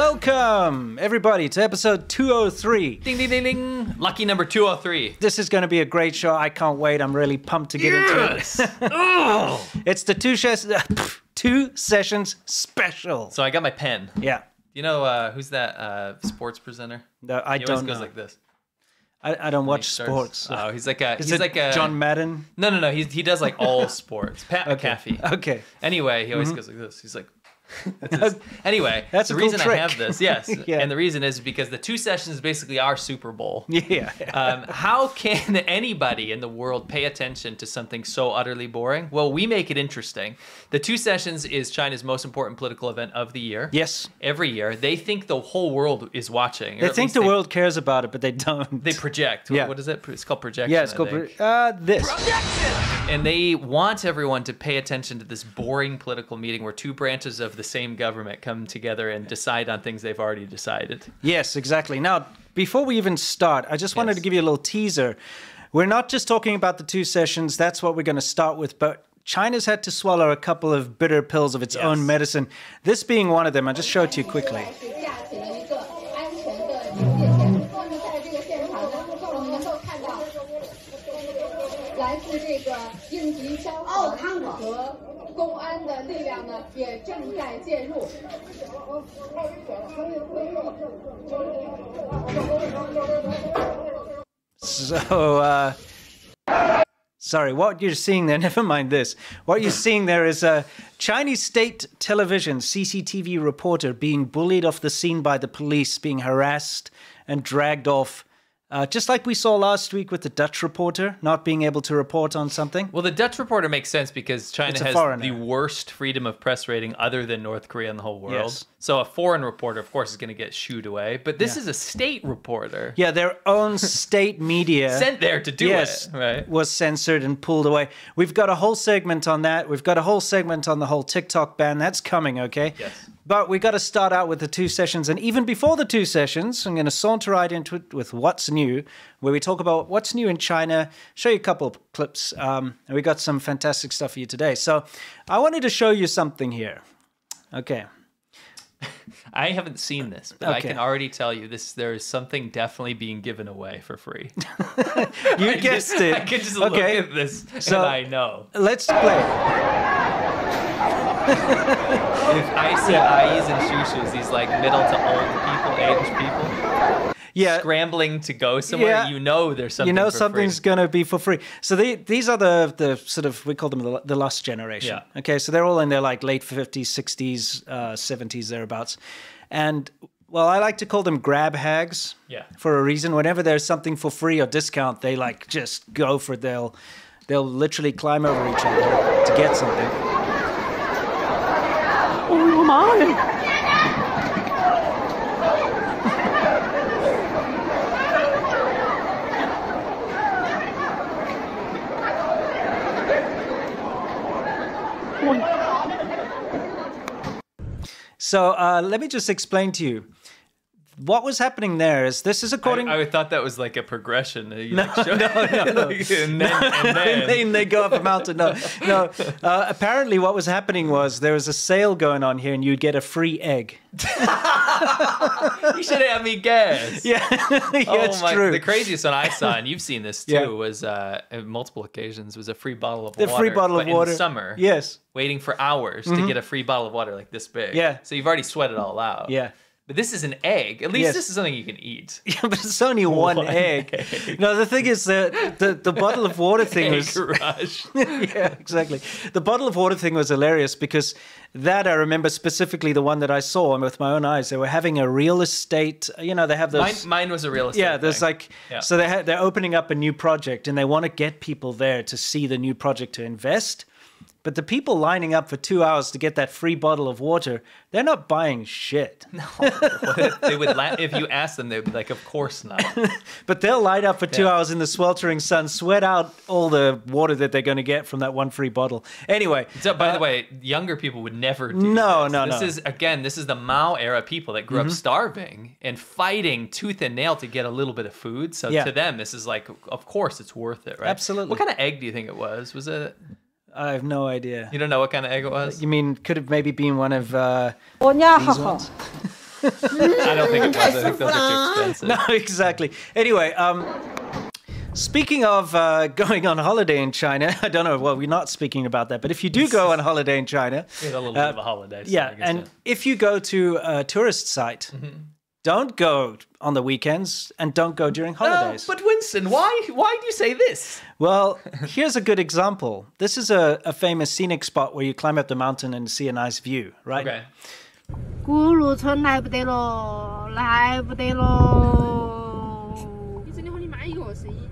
Welcome, everybody, to episode 203. Ding ding ding ding. Lucky number 203. This is going to be a great show. I can't wait. I'm really pumped to get into it. oh. It's the two, ses- two sessions special. So I got my pen. Yeah. You know uh, who's that uh, sports presenter? No, I He always don't goes know. like this. I, I don't watch starts- sports. Oh, he's like a. is he's like a John Madden? No, no, no. He's, he does like all sports. Pat McAfee. Okay. Anyway, he always goes like this. He's like. That's his- anyway, That's the a cool reason trick. I have this, yes, Yeah. and the reason is because the two sessions basically are Super Bowl. Yeah. Um, how can anybody in the world pay attention to something so utterly boring? Well, we make it interesting. The two sessions is China's most important political event of the year. yes. Every year, they think the whole world is watching. They think the they, world cares about it, but they don't. They project. Yeah. What is it? It's called projection. yeah, it's I called think. uh, this. And they want everyone to pay attention to this boring political meeting where two branches of the same government come together and decide on things they've already decided. Yes, exactly. Now, before we even start, I just wanted Yes. to give you a little teaser. We're not just talking about the two sessions, that's what we're going to start with, but China's had to swallow a couple of bitter pills of its Yes. own medicine. This being one of them, I'll just show it to you quickly. Oh, 是架起了一个安全的警戒线。那么在这个现场呢，我们能够看到来自这个应急消防和公安的力量呢，也正在介入。 So, uh, sorry, what you're seeing there, never mind this. What you're seeing there is a Chinese state television CCTV reporter being bullied off the scene by the police, being harassed and dragged off. uh, just like we saw last week with the Dutch reporter not being able to report on something. Well, the Dutch reporter makes sense because China has foreigner. the worst freedom of press rating other than North Korea in the whole world. Yes. So a foreign reporter, of course, is going to get shooed away. But this Yeah. is a state reporter Yeah, their own state media. sent there to do yes, it, right? was censored and pulled away. We've got a whole segment on that. We've got a whole segment on the whole TikTok ban. That's coming, okay? Yes. But we got to start out with the two sessions. And even before the two sessions, I'm going to saunter right into it with what's new, where we talk about what's new in China, show you a couple of clips. Um, and we got some fantastic stuff for you today. So I wanted to show you something here. Okay. I haven't seen this, but I can already tell you this. There is something definitely being given away for free. You I guessed just- it. I can just okay. look at this So- and I know. Let's play. If I see eyes and shushes, these like middle to old people, aged people, Yeah. scrambling to go somewhere, Yeah. you know there's something. you know for something's going to be for free. So they, these are the the sort of we call them the, the lust generation. Yeah. Okay, so they're all in their like late fifties, sixties, uh, seventies thereabouts, and well, I like to call them grab hags. Yeah. For a reason, whenever there's something for free or discount, they like just go for it. They'll they'll literally climb over each other to get something. Oh my! So uh, let me just explain to you. What was happening there is this is according. I, I thought that was like a progression. You like show- Like, and then, and then. and then they go up a mountain. No, no. Uh, apparently, what was happening was there was a sale going on here, and you'd get a free egg. you should have me guess. Yeah, yeah, Oh it's my! true. The craziest one I saw, and you've seen this too, Yeah. was uh, multiple occasions was a free bottle of the water. free bottle of water. in summer. Yes. waiting for hours to get a free bottle of water like this big. Yeah. So you've already sweat it all out. Yeah. But this is an egg. At least Yes. this is something you can eat. Yeah, but it's only one, One egg. egg. No, the thing is that the, the bottle of water thing Egg was rush. yeah, exactly. The bottle of water thing was hilarious because that I remember specifically the one that I saw and with my own eyes. They were having a real estate. You know, they have mine, those. mine was a real estate. yeah, there's thing. like Yeah. so they ha- they're opening up a new project and they want to get people there to see the new project to invest. But the people lining up for two hours to get that free bottle of water, they're not buying shit. No, they would la- if you asked them, they'd be like, "Of course not." But they'll light up for two Yeah. hours in the sweltering sun, sweat out all the water that they're going to get from that one free bottle. Anyway, So, by the way, younger people would never do No, this. no, This no. Mm-hmm. is again, this is the Mao era people that grew up starving and fighting tooth and nail to get a little bit of food. So Yeah. to them, this is like, of course, it's worth it, right? Absolutely. What kind of egg do you think it was? Was it? I have no idea. You don't know what kind of egg it was? You mean could have maybe been one of uh, these ones? I don't think it was. I think those are too expensive. No, exactly. Anyway, um, Speaking of uh, going on holiday in China, I don't know. Well, we're not speaking about that, but if you do go on holiday in China, it's a little uh, bit of a holiday. So yeah, and if you go to a tourist site, mm -hmm don't go on the weekends and don't go during Oh, holidays. but Winston, why why do you say this? Well, here's a good example. This is a, a famous scenic spot where you climb up the mountain and see a nice view, right? Okay. 古鲁村来不得喽，来不得喽。你真的和你妈一个声音。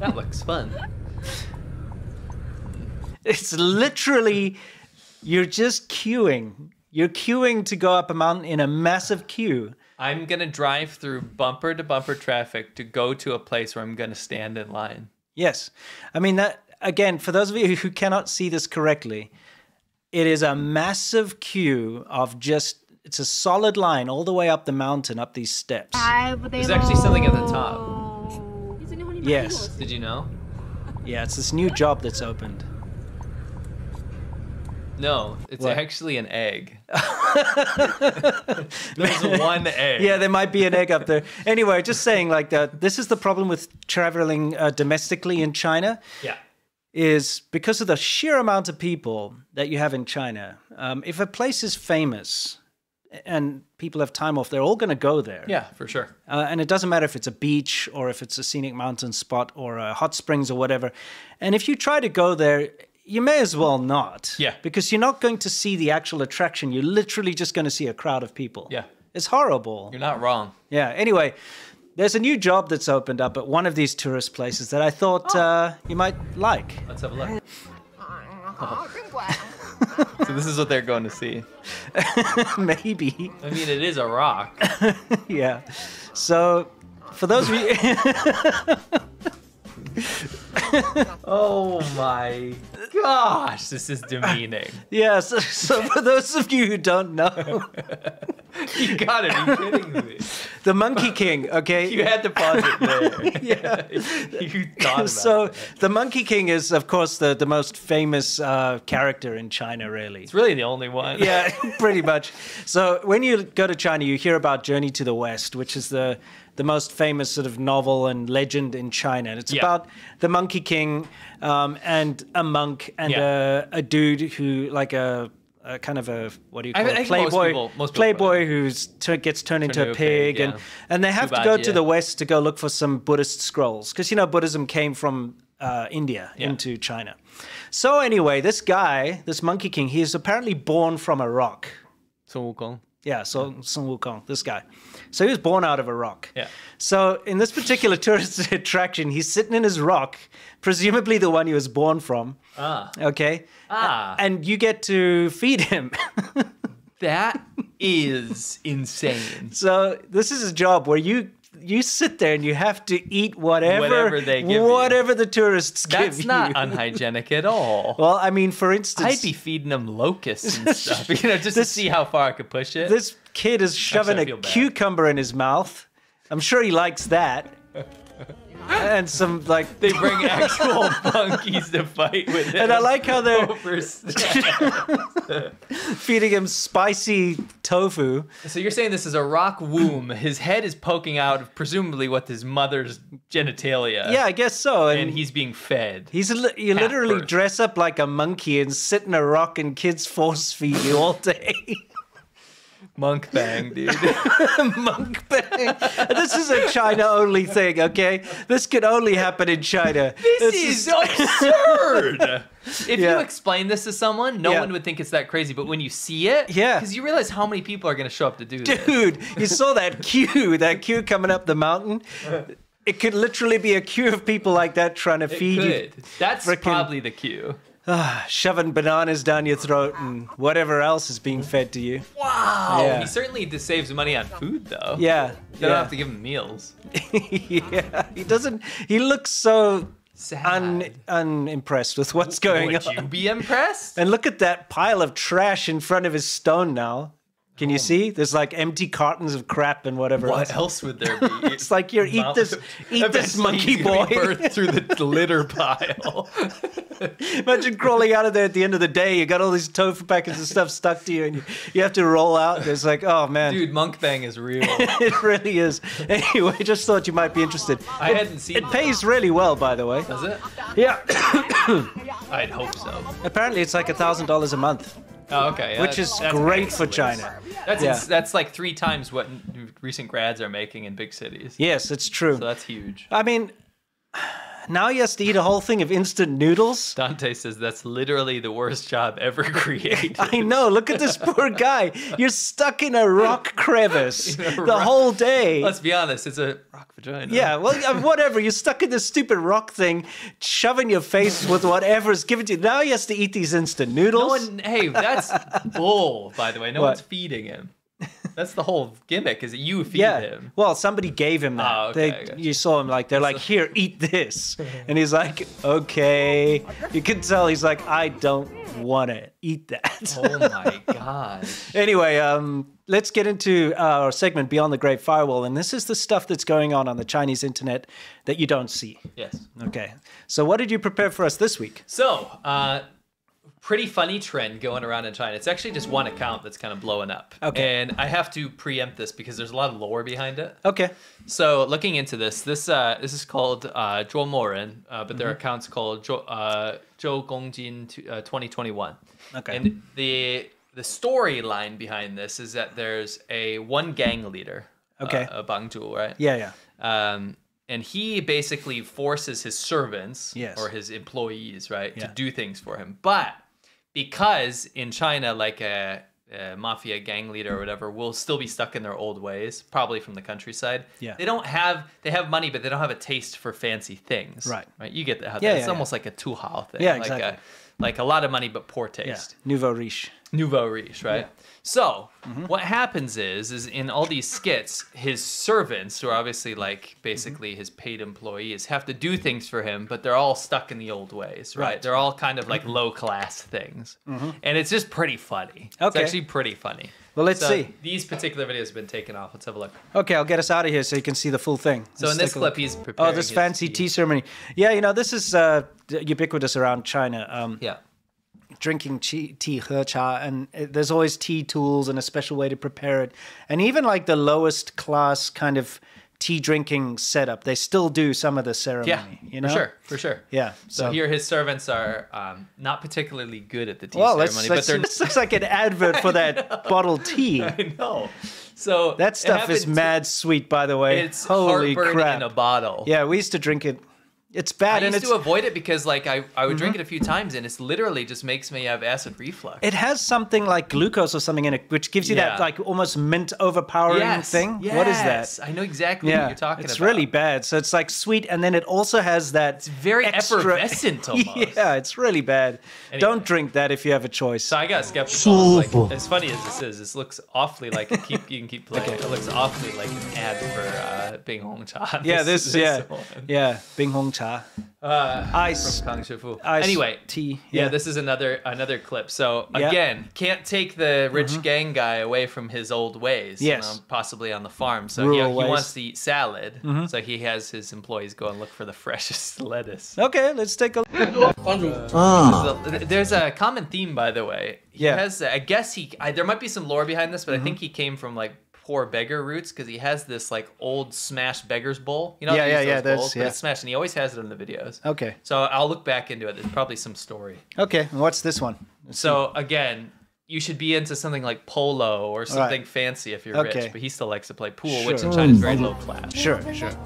That looks fun. It's literally, you're just queuing. You're queuing to go up a mountain in a massive queue. I'm gonna drive through bumper to bumper traffic to go to a place where I'm gonna stand in line. Yes, I mean that again. For those of you who cannot see this correctly, it is a massive queue of just. It's a solid line all the way up the mountain, up these steps. There's actually something at the top. Yes. Did you know? Yeah, it's this new job that's opened. No, it's What? actually an egg. There's one egg. Yeah, there might be an egg up there. Anyway, just saying like that. This is the problem with traveling uh, domestically in China. Yeah. is because of the sheer amount of people that you have in China. Um, if a place is famous and people have time off, they're all going to go there. Yeah, for sure. Uh, and it doesn't matter if it's a beach or if it's a scenic mountain spot or a hot springs or whatever. And if you try to go there, you may as well not. Yeah. Because you're not going to see the actual attraction. You're literally just going to see a crowd of people. Yeah. It's horrible. You're not wrong. Yeah. Anyway, there's a new job that's opened up at one of these tourist places that I thought Oh. uh, you might like. Let's have a look. So this is what they're going to see. Maybe. I mean, it is a rock. Yeah. So, for those of you. Oh my gosh, this is demeaning. yeah, so, so for those of you who don't know, You gotta be kidding me. the Monkey King, okay? You had to pause it there. yeah. You thought about So, it. the Monkey King is, of course, the, the most famous uh, character in China, really. It's really the only one. yeah, pretty much. So when you go to China, you hear about Journey to the West, which is the the most famous sort of novel and legend in China. And it's Yeah. about the Monkey King um, and a monk and Yeah. a, a dude who like a. A kind of a what do you call I it? most Playboy, people- most people playboy who's tur gets turned into a into a pig, pig, and yeah. and they have to go to the west to go look for some Buddhist scrolls because you know Buddhism came from uh, India Yeah. into China. So anyway, this guy, this Monkey King, he is apparently born from a rock. Sun Wukong. Yeah, so Sun Wukong, this guy. So he was born out of a rock. Yeah. So in this particular tourist attraction, he's sitting in his rock, presumably the one he was born from. Ah. Okay. Ah. And you get to feed him. That is insane. so this is a job where you you sit there and you have to eat whatever Whatever they give you. the tourists That's give not you. unhygienic at all. well, I mean, for instance, I'd be feeding them locusts and stuff, you know, just to see how far I could push it. this kid is shoving a cucumber in his mouth. I'm sure he likes that. And some like they bring actual monkeys to fight with it. and I like how they're feeding him spicy tofu. so you're saying this is a rock womb. His head is poking out of presumably what his mother's genitalia. Yeah, I guess so. And, And he's being fed. he's li- you literally birth. dress up like a monkey and sit in a rock and kids force feed you all day. Monk bang, dude. Monk bang. this is a China only thing, okay? This could only happen in China. This is absurd. If Yeah. you explain this to someone, no Yeah. one would think it's that crazy. But when you see it, Yeah. because you realize how many people are going to show up to do this. Dude, you saw that queue, that queue coming up the mountain. It could literally be a queue of people like that trying to It feed you. That's frickin- probably the cue. shoving bananas down your throat and whatever else is being fed to you. Wow. Yeah. He certainly just saves money on food, though. Yeah, You don't yeah. have to give him meals. yeah. He doesn't. He looks so Sad. un, unimpressed with what's going Would on. you be impressed? And look at that pile of trash in front of his stone now. Can you oh. see? There's like empty cartons of crap and whatever. What else would there be? It's like you're eat this, eat this monkey boy. through the litter pile. Imagine crawling out of there at the end of the day. You got all these tofu packets and stuff stuck to you, and you, you have to roll out. It's like, oh man, Dude, mukbang is real. it really is. Anyway, just thought you might be interested. I hadn't seen It pays really well, by the way. Does it? Yeah. I'd hope so. Apparently, it's like a thousand dollars a month, Oh, okay. yeah, which that's- is that's great for. China. That's Yeah. ins- that's like three times what recent grads are making in big cities. Yes, it's true. So that's huge. I mean, now he has to eat a whole thing of instant noodles. Dante says that's literally the worst job ever created. I know. Look at this poor guy. You're stuck in a rock crevice a the rock- whole day. Let's be honest, it's a rock vagina. Yeah, well, uh, whatever. You're stuck in this stupid rock thing, shoving your face with whatever's given to you. Now he has to eat these instant noodles. No one. Hey, that's bull. By the way, no What? one's feeding him. That's the whole gimmick. Is that you feed yeah. him? Well, somebody gave him that. Oh, okay, they, you saw him like they're like, "Here, eat this," and he's like, "Okay." You can tell he's like, "I don't want to eat that." Oh my god. Anyway, um, let's get into our segment Beyond the Great Firewall, and this is the stuff that's going on on the Chinese internet that you don't see. Yes. Okay, so what did you prepare for us this week? So, uh, pretty funny trend going around in China. It's actually just one account that's kind of blowing up. Okay. And I have to preempt this because there's a lot of lore behind it. Okay, So looking into this, this uh, this is called uh, Zhuo Moren, uh, but Mm-hmm. their account's called Zhou, uh, Zhou Gongjin t- uh, 2021. Okay. And the the storyline behind this is that there's a one gang leader. Okay. Uh, uh, Bang Zhu, right? yeah, yeah, Um, and he basically forces his servants Yes. or his employees, right, Yeah. to do things for him. But because in China, like a, a mafia gang leader or whatever will still be stuck in their old ways, probably from the countryside. Yeah. They don't have they have money, but they don't have a taste for fancy things. Right. Right. You get that. Yeah, it's yeah, almost like a tuhao thing. Yeah, like exactly. A, like a lot of money but poor yeah. taste. Nouveau riche. Nouveau riche, right? So Mm-hmm. what happens is, is in all these skits, his servants, who are obviously like Mm-hmm. basically his paid employees, have to do things for him, but they're all stuck in the old ways, right? Right. Mm-hmm. They're all kind of like low class things, and it's just pretty funny. It's actually pretty funny. Well, let's So see. These particular videos have been taken off. Let's have a look. Okay, I'll get us out of here so you can see the full thing. So Let's in this clip, he's preparing. Oh, this his fancy tea. tea ceremony. Yeah, you know, this is uh, ubiquitous around China. Um, Yeah. Drinking tea, tea, he cha, and uh, there's always tea tools and a special way to prepare it. And even like the lowest class kind of tea drinking setup, they still do some of the ceremony. Yeah, you know? for sure, for sure. Yeah. So, here, his servants are um, not particularly good at the tea well, ceremony, but they're this looks like an advert for that bottled tea. I know. So That stuff is mad sweet, by the way. It's Holy crap! in a bottle. Yeah, we used to drink it. It's I bad, and used it's Mm-hmm. to avoid it because like I, I would drink it a few times and it's literally just makes me have acid reflux. It has something like glucose or something in it, which gives you that like almost mint overpowering yes, thing. Yes. What is that? I know exactly Yeah, what you're talking it's about. It's really bad. So it's like sweet, and then it also has that. It's very effervescent almost. yeah, it's really bad. Anyway. Don't drink that if you have a choice. So I got skeptical. I Like, as funny as this is, this looks awfully like a keep. You can keep playing. It looks awfully like an ad for uh, Bing Hong Cha. yeah, this, yeah, one. yeah, Bing Hong Cha, Uh, ice, Kang Shifu. ice Anyway, tea. Yeah, this is another another clip. So Yeah. Mm-hmm. again, can't take the rich gang guy away from his old ways. Yes. you know, possibly on the farm. So he, Rural he ways. Mm-hmm. wants to eat salad. So he has his employees go and look for the freshest lettuce. Okay, let's take a. The- There's a common theme, by the way. He Yeah. Mm-hmm. has. I guess he. I, there might be some lore behind this, but I think he came from like poor beggar roots because he has this like old smashed beggar's bowl. You know, yeah, yeah, yeah, bowls, that's yeah. But it's smashed, and he always has it in the videos. Okay. So I'll look back into it. There's probably some story. Okay, what's this one? Let's so see. again, you should be into something like polo or something right. fancy if you're okay. rich. But he still likes to play pool, sure. which in China is very mm. low class. Sure, sure.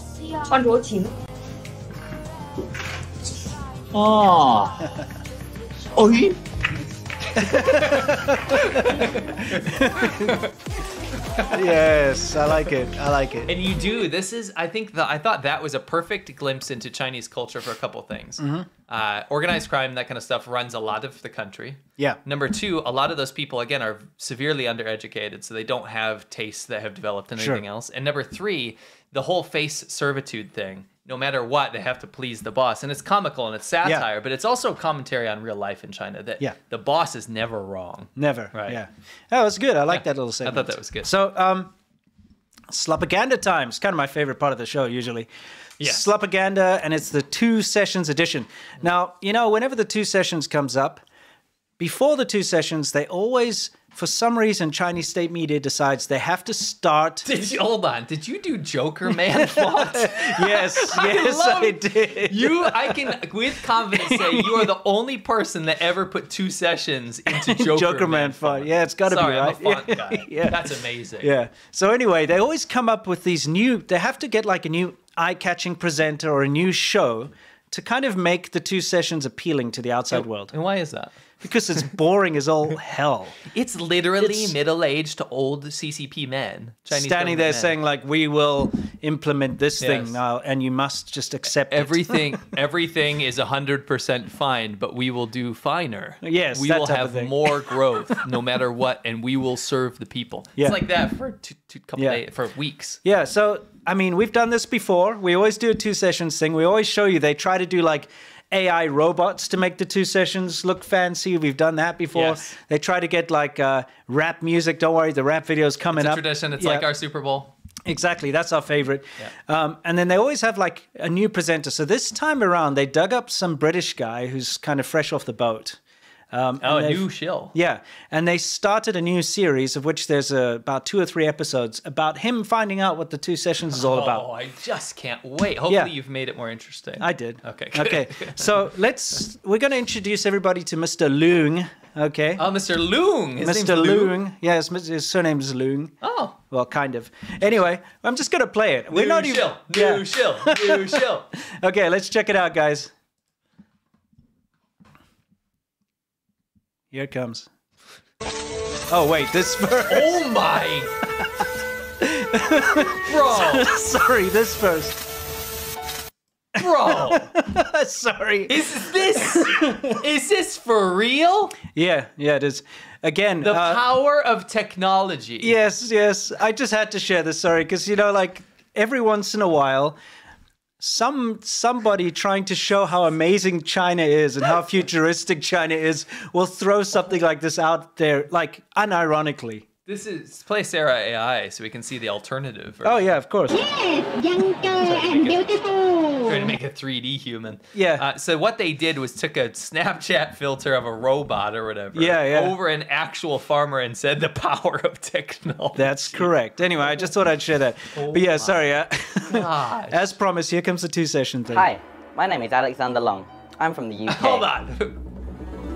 Oh. oh, yes, I like it. I like it. And you do. This is, I think, the, I thought that was a perfect glimpse into Chinese culture for a couple things. Mm-hmm. Uh, organized crime, that kind of stuff, runs a lot of the country. Yeah. Number two, a lot of those people again are severely undereducated, so they don't have tastes that have developed in Sure. anything else. And number three, the whole face servitude thing. No matter what, they have to please the boss, and it's comical and it's satire, but it's also commentary on real life in China. That Yeah. the boss is never wrong. Never. Right. Yeah. That was good. I like Yeah, that little I thought that was good. So, um, Slopaganda Times, kind of my favorite part of the show usually. Yeah. Slopaganda, and it's the two sessions edition. Now, you know, whenever the two sessions comes up, before the two sessions, they always, for some reason, Chinese state media decides they have to start. Did you hold on? Did you do Jokerman font? yes, yes, love I did. You, I can with confidence say you are the only person that ever put two sessions into Joker, Jokerman font. Yeah, it's got to be right. I'm a font guy. yeah. That's amazing. Yeah. So anyway, they always come up with these new. They have to get like a new eye-catching presenter or a new show to kind of make the two sessions appealing to the outside world And why is that? Because it's boring as all hell. It's literally It's- middle-aged to old CCP men, Chinese Standing government there men. saying like, "We will implement this Yes. thing now, and you must just accept it." everything everything is 100% fine but we will do finer Yes, we that will type of have thing. more growth no matter what and we will serve the people Yeah. it's like that for two, two couple Yeah. days for weeks Yeah, so I mean, we've done this before. We always do a two sessions thing. We always show you they try to do like AI robots to make the two sessions look fancy. We've done that before. Yes. They try to get like uh, rap music. Don't worry, the rap video's coming it's up. tradition it's Yeah. like our super bowl Exactly, that's our favorite. Yeah. Um, and then they always have like a new presenter. So this time around, they dug up some British guy who's kind of fresh off the boat. Um, oh a new shill Yeah, and they started a new series of which there's uh, about two or three episodes about him finding out what the two sessions is all oh about. Oh, I just can't wait hopefully Yeah. you've made it more interesting I did. Okay, good. Okay. So let's. We're going to introduce everybody to Mr. Loong. Okay. oh mr loong His Mr. Loong. Yes, Mr. his surname is Loong. oh Well, kind of. Anyway, I'm just going to play it. We're new not shill even. new Yeah. shill new shill Okay, let's check it out, guys. Here it comes. Oh wait, this first. oh my bro Sorry, this first. bro Sorry. is this is this for real Yeah, yeah, it is. Again, The uh, power of technology. Yes, yes. I just had to share this. Sorry, because you know, like every once in a while, some somebody trying to show how amazing China is and how futuristic China is will throw something like this out there, like unironically. This is play Sarah AI so we can see the alternative. Oh yeah, of course. Yes, Younger and beautiful. Trying to make a 3D human. Yeah. Uh, so what they did was took a Snapchat filter of a robot or whatever. Yeah, yeah. Over an actual farmer and said the power of technology. That's correct. Anyway, I just thought I'd share that. but yeah, sorry. Uh, as promised, here comes the two session thing. Hi, my name is Alexander Long. I'm from the UK. Hold on.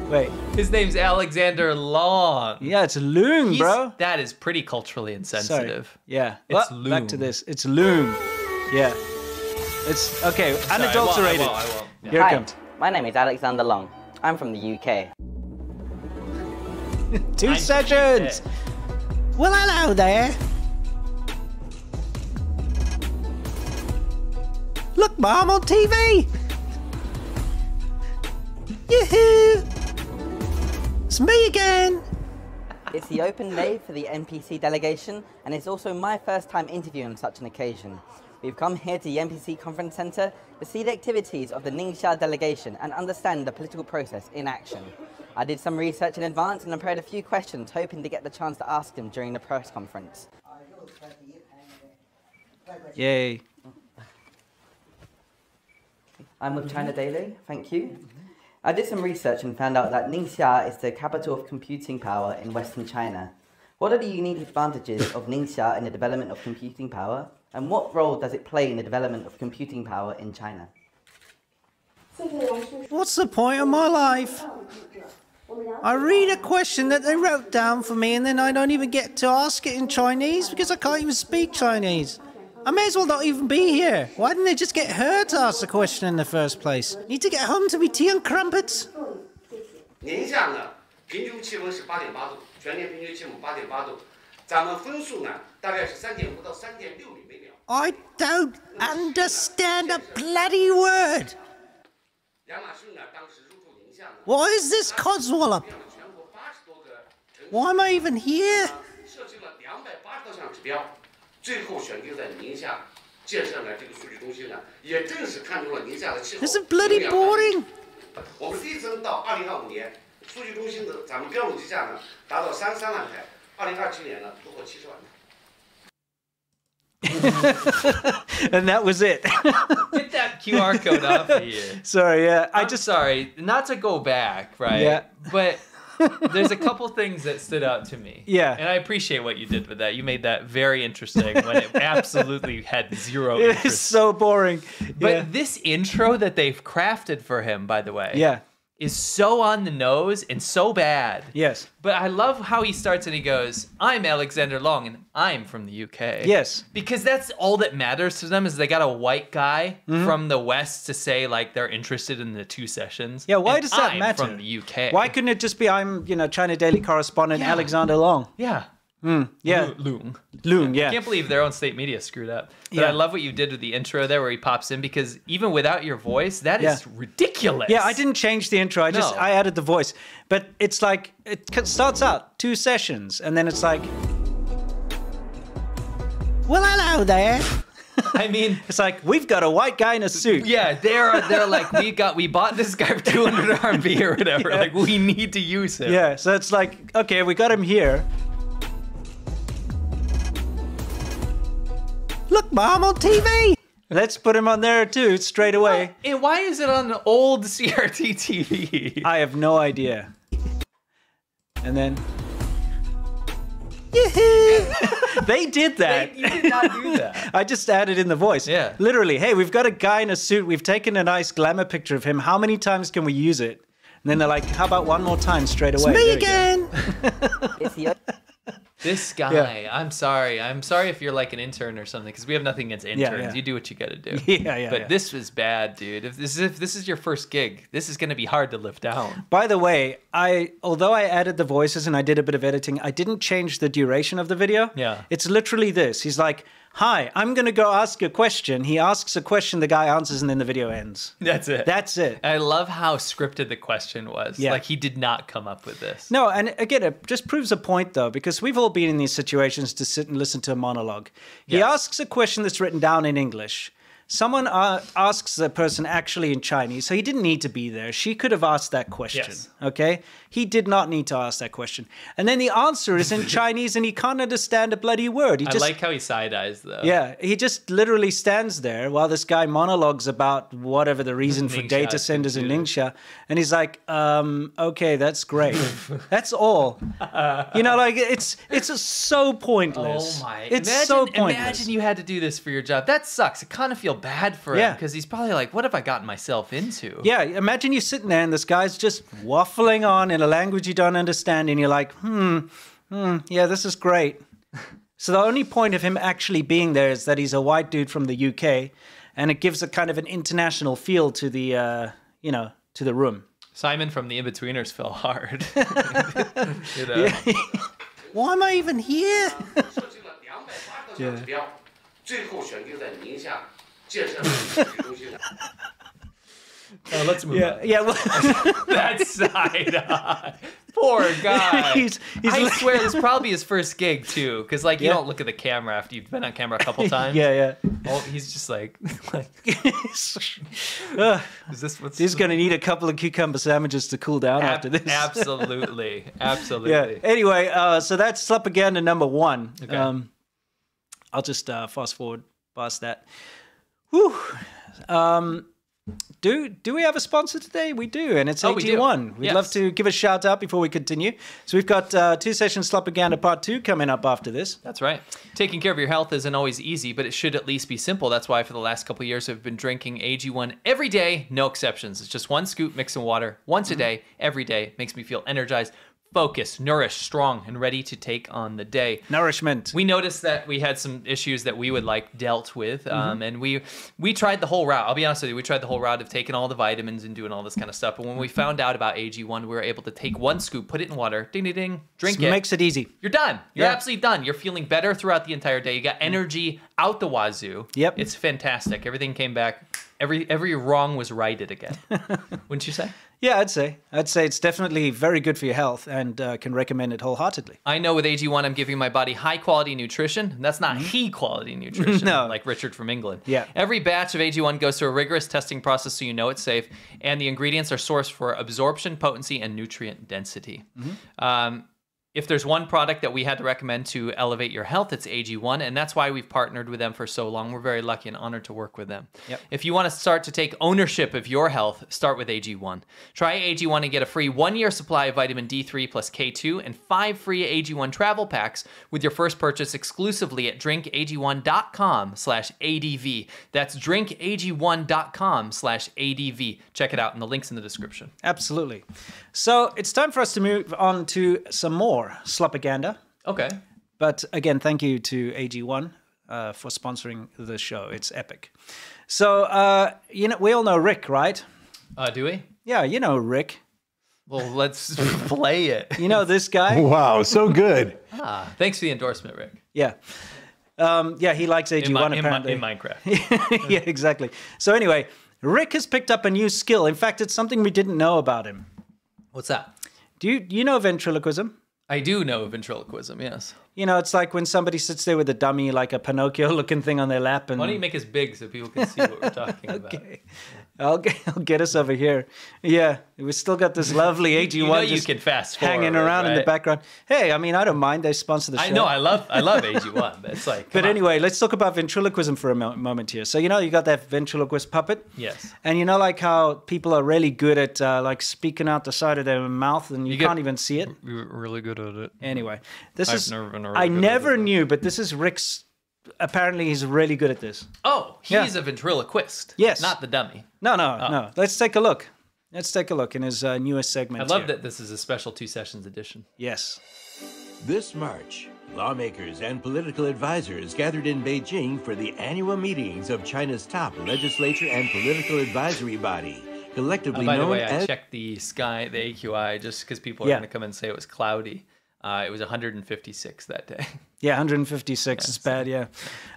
Wait. His name's Alexander Long. Yeah, it's Loong, He's- bro. That is pretty culturally insensitive. Sorry. insensitive. Yeah. It's Well, back to this. It's Loong. Yeah. It's okay. Sorry, I won't- Unadulterated. I won't, I won't. Yeah. Here it Hi, comes. my name is Alexander Long. I'm from the UK. Two I'm sessions. Well, hello there. Look, Mom, on TV. Yoo-hoo! It's me again. It's the open day for the NPC delegation, and it's also my first time interviewing on such an occasion. We've come here to the NPC Conference Centre to see the activities of the Ningxia delegation and understand the political process in action. I did some research in advance and prepared a few questions, hoping to get the chance to ask them during the press conference. Yay. I'm with China Daily, thank you. I did some research and found out that Ningxia is the capital of computing power in Western China. What are the unique advantages of Ningxia in the development of computing power? And what role does it play in the development of computing power in China? What's the point of my life? I read a question that they wrote down for me and then I don't even get to ask it in Chinese because I can't even speak Chinese. I may as well not even be here. Why didn't they just get her to ask the question in the first place? Need to get home to me tea and crumpets. 宁夏呢，平均气温是八点八度，全年平均气温八点八度，咱们风速呢大概是三点五到三点六米每秒。 I don't understand a bloody word. 亚马逊呢当时入驻宁夏呢， What is this codswallop? 让全国八十多个城市 Why am I even here? 最后选定在宁夏建设了这个数据中心呢，也正是看中了宁夏的气候。 This is bloody 营养 boring. 我们第一层到二零二五年，数据中心的咱们标准机架呢达到三十三万台，二零二七年呢突破七十万台。 and that was it. Get that QR code off of here. Sorry, yeah. I I'm just sorry, not to go back, right? Yeah. But there's a couple things that stood out to me. Yeah. And I appreciate what you did with that. You made that very interesting when it absolutely had zero it's so boring. But yeah. this intro that they've crafted for him, by the way, yeah. Is so on the nose and so bad. Yes. But I love how he starts and he goes, I'm Alexander Long and I'm from the UK. Yes. Because that's all that matters to them is they got a white guy Mm-hmm. from the West to say like they're interested in the two sessions. Yeah, why does that I'm matter? From the UK. Why couldn't it just be I'm, you know, China Daily correspondent Yeah. Alexander Long? Yeah. Hmm, yeah. Loong. Loon, yeah. I can't believe their own state media screwed up. But Yeah. I love what you did with the intro there where he pops in because even without your voice, that is Yeah. ridiculous. Yeah, I didn't change the intro. I just No. I added the voice. But it's like it starts out two sessions and then it's like Well, hello there. I mean, It's like we've got a white guy in a suit. yeah, they're they're like we got we bought this guy for 200 RMB or whatever. Like we need to use him. Yeah, so it's like, okay, we got him here. Look, Mom, on TV. Let's put him on there too, straight away. And eh, why is it on an old CRT TV? I have no idea. And then. Yahoo! they did that. you did not do that. I just added in the voice. Yeah. Literally, hey, we've got a guy in a suit. We've taken a nice glamour picture of him. How many times can we use it? And then they're like, how about one more time straight away? It's me There This guy, I'm sorry. I'm sorry if you're like an intern or something, because we have nothing against interns. yeah. You do what you got to do. Yeah, yeah, But yeah. this was bad, dude. If this is if this is your first gig, this is going to be hard to live down. By the way, I although I added the voices and I did a bit of editing, I didn't change the duration of the video. Yeah. It's literally this. He's like, "Hi, I'm going to go ask a question." He asks a question, the guy answers and then the video ends. That's it. That's it. I love how scripted the question was. Yeah. Like he did not come up with this. No, and again, it just proves a point though, because we've all been in these situations to sit and listen to a monologue. He Yes. asks a question that's written down in English. Someone uh, asks the person actually in Chinese, so he didn't need to be there. She could have asked that question. Yes. Okay? He did not need to ask that question. And then the answer is in Chinese and he can't understand a bloody word. He I just like how he side eyes though. yeah, he just literally stands there while this guy monologues about whatever the reason for Ningxia data centers in. Ningxia. And he's like, um, okay, that's great. that's all. You know, like it's it's so pointless. Oh my! It's imagine, so pointless. Imagine you had to do this for your job. That sucks. I kind of feel bad for him Yeah. because he's probably like, "What have I gotten myself into?" yeah, imagine you sitting there and this guy's just waffling on in a language you don't understand, and you're like, hmm, hmm, yeah, this is great. So the only point of him actually being there is that he's a white dude from the UK, and it gives a kind of an international feel to the, uh, you know, to the room. Simon from the Inbetweeners fell hard. you know? Why am I even here? 设 uh, let's move. Yeah, on. yeah. Well, that side. Uh, poor guy. He's, he's I like... swear this is probably his first gig too, because like you don't look at the camera after you've been on camera a couple times. yeah, yeah. Well, he's just like, like is this what's? He's gonna need a couple of cucumber sandwiches to cool down Ab- after this. absolutely, absolutely. Yeah. Anyway, uh, so that's up again to number one. Okay. Um, I'll just uh, fast forward past that. Whew. Um, do do we have a sponsor today? We do, and it's Oh, we do. AG1. We'd love to give a shout out before we continue. So we've got uh, two sessions Slopaganda part two coming up after this. That's right. Taking care of your health isn't always easy, but it should at least be simple. That's why for the last couple of years I've been drinking AG1 every day, no exceptions. It's just one scoop mixed in water once a day, every day. Makes me feel energized, focused, nourished, strong, and ready to take on the day. Nourishment. We noticed that we had some issues that we would like dealt with, Mm-hmm. um, and we we tried the whole route. I'll be honest with you, we tried the whole route of taking all the vitamins and doing all this kind of stuff. But when we found out about AG1, we were able to take one scoop, put it in water, ding ding ding, drink it. Makes it easy. You're done. You're Yeah. absolutely done. You're feeling better throughout the entire day. You got energy out the wazoo. Yep. It's fantastic. Everything came back. Every every wrong was righted again. Wouldn't you say? Yeah, I'd say. I'd say it's definitely very good for your health and uh, can recommend it wholeheartedly. I know with AG1, I'm giving my body high quality nutrition. And that's not he quality nutrition, Mm-hmm. No. like Richard from England. Yeah. Every batch of AG1 goes through a rigorous testing process so you know it's safe, and the ingredients are sourced for absorption, potency, and nutrient density. Mm-hmm. Um, If there's one product that we had to recommend to elevate your health, it's AG1, and that's why we've partnered with them for so long. We're very lucky and honored to work with them. Yep. If you want to start to take ownership of your health, start with AG1. Try AG1 and get a free one-year supply of vitamin D3 plus K2 and five free AG1 travel packs with your first purchase exclusively at drinkag1.com slash ADV. That's drinkag1.com slash ADV. Check it out, and the link's in the description. Absolutely. So it's time for us to move on to some more slopaganda. Okay. But again, thank you to AG1 uh, for sponsoring the show. It's epic. So uh, you know, we all know Rick, right? Uh, do we? Yeah, you know Rick. Well, let's play it. You know this guy? Wow, so good. Ah, thanks for the endorsement, Rick. Yeah. Um, yeah, he likes AG1 In, Mi- in, Mi- apparently. in Minecraft. yeah, exactly. So anyway, Rick has picked up a new skill. In fact, it's something we didn't know about him. What's that? Do you do you know ventriloquism? I do know of ventriloquism, yes. You know, it's like when somebody sits there with a dummy, like a Pinocchio-looking thing on their lap, and Why don't you make us big so people can see what we're talking about? Okay, I'll get, I'll get us over here. Yeah, we still got this lovely AG1 You know you just can fast hanging forward, around in the background. Hey, I mean, I don't mind. They sponsor the show. I know, I love I love AG1, but it's like But on. anyway, let's talk about ventriloquism for a mo- moment here. So you know, you got that ventriloquist puppet. Yes. And you know, like how people are really good at uh, like speaking out the side of their mouth, and you, You can't even see it. You're really good at it. Anyway, this I've is never been really I good at never it. knew, but this is Rick's. Apparently, he's really good at this. Oh, Yeah. he's a ventriloquist. Yes. Not the dummy. No, no, no. Let's take a look. Let's take a look in his uh, newest segment. I love here. that this is a special two sessions edition. Yes. This March, lawmakers and political advisors gathered in Beijing for the annual meetings of China's top legislature and political advisory body, Oh, collectively by the known way, I checked the sky, the AQI, just because people are Yeah. going to come and say it was cloudy. Uh, it was 156 that day. Yeah, 156 is bad. Yeah,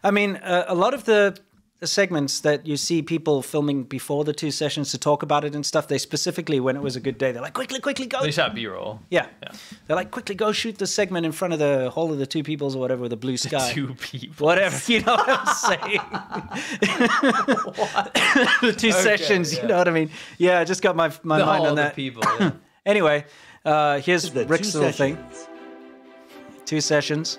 I mean, uh, a lot of the the segments that you see people filming before the two sessions to talk about it and stuff, they specifically, when it was a good day, they're like, quickly, quickly, go. They shot B-roll. Yeah. Yeah. They're like, quickly go shoot the segment in front of the hall of the two peoples or whatever, the blue sky. Two people. Whatever, you know what I'm saying? the two sessions, yeah. you know what I mean? Yeah, I just got my, my The mind whole on other that. people. Yeah. Anyway, uh, here's the Rick's two little thing. Sessions. Two sessions.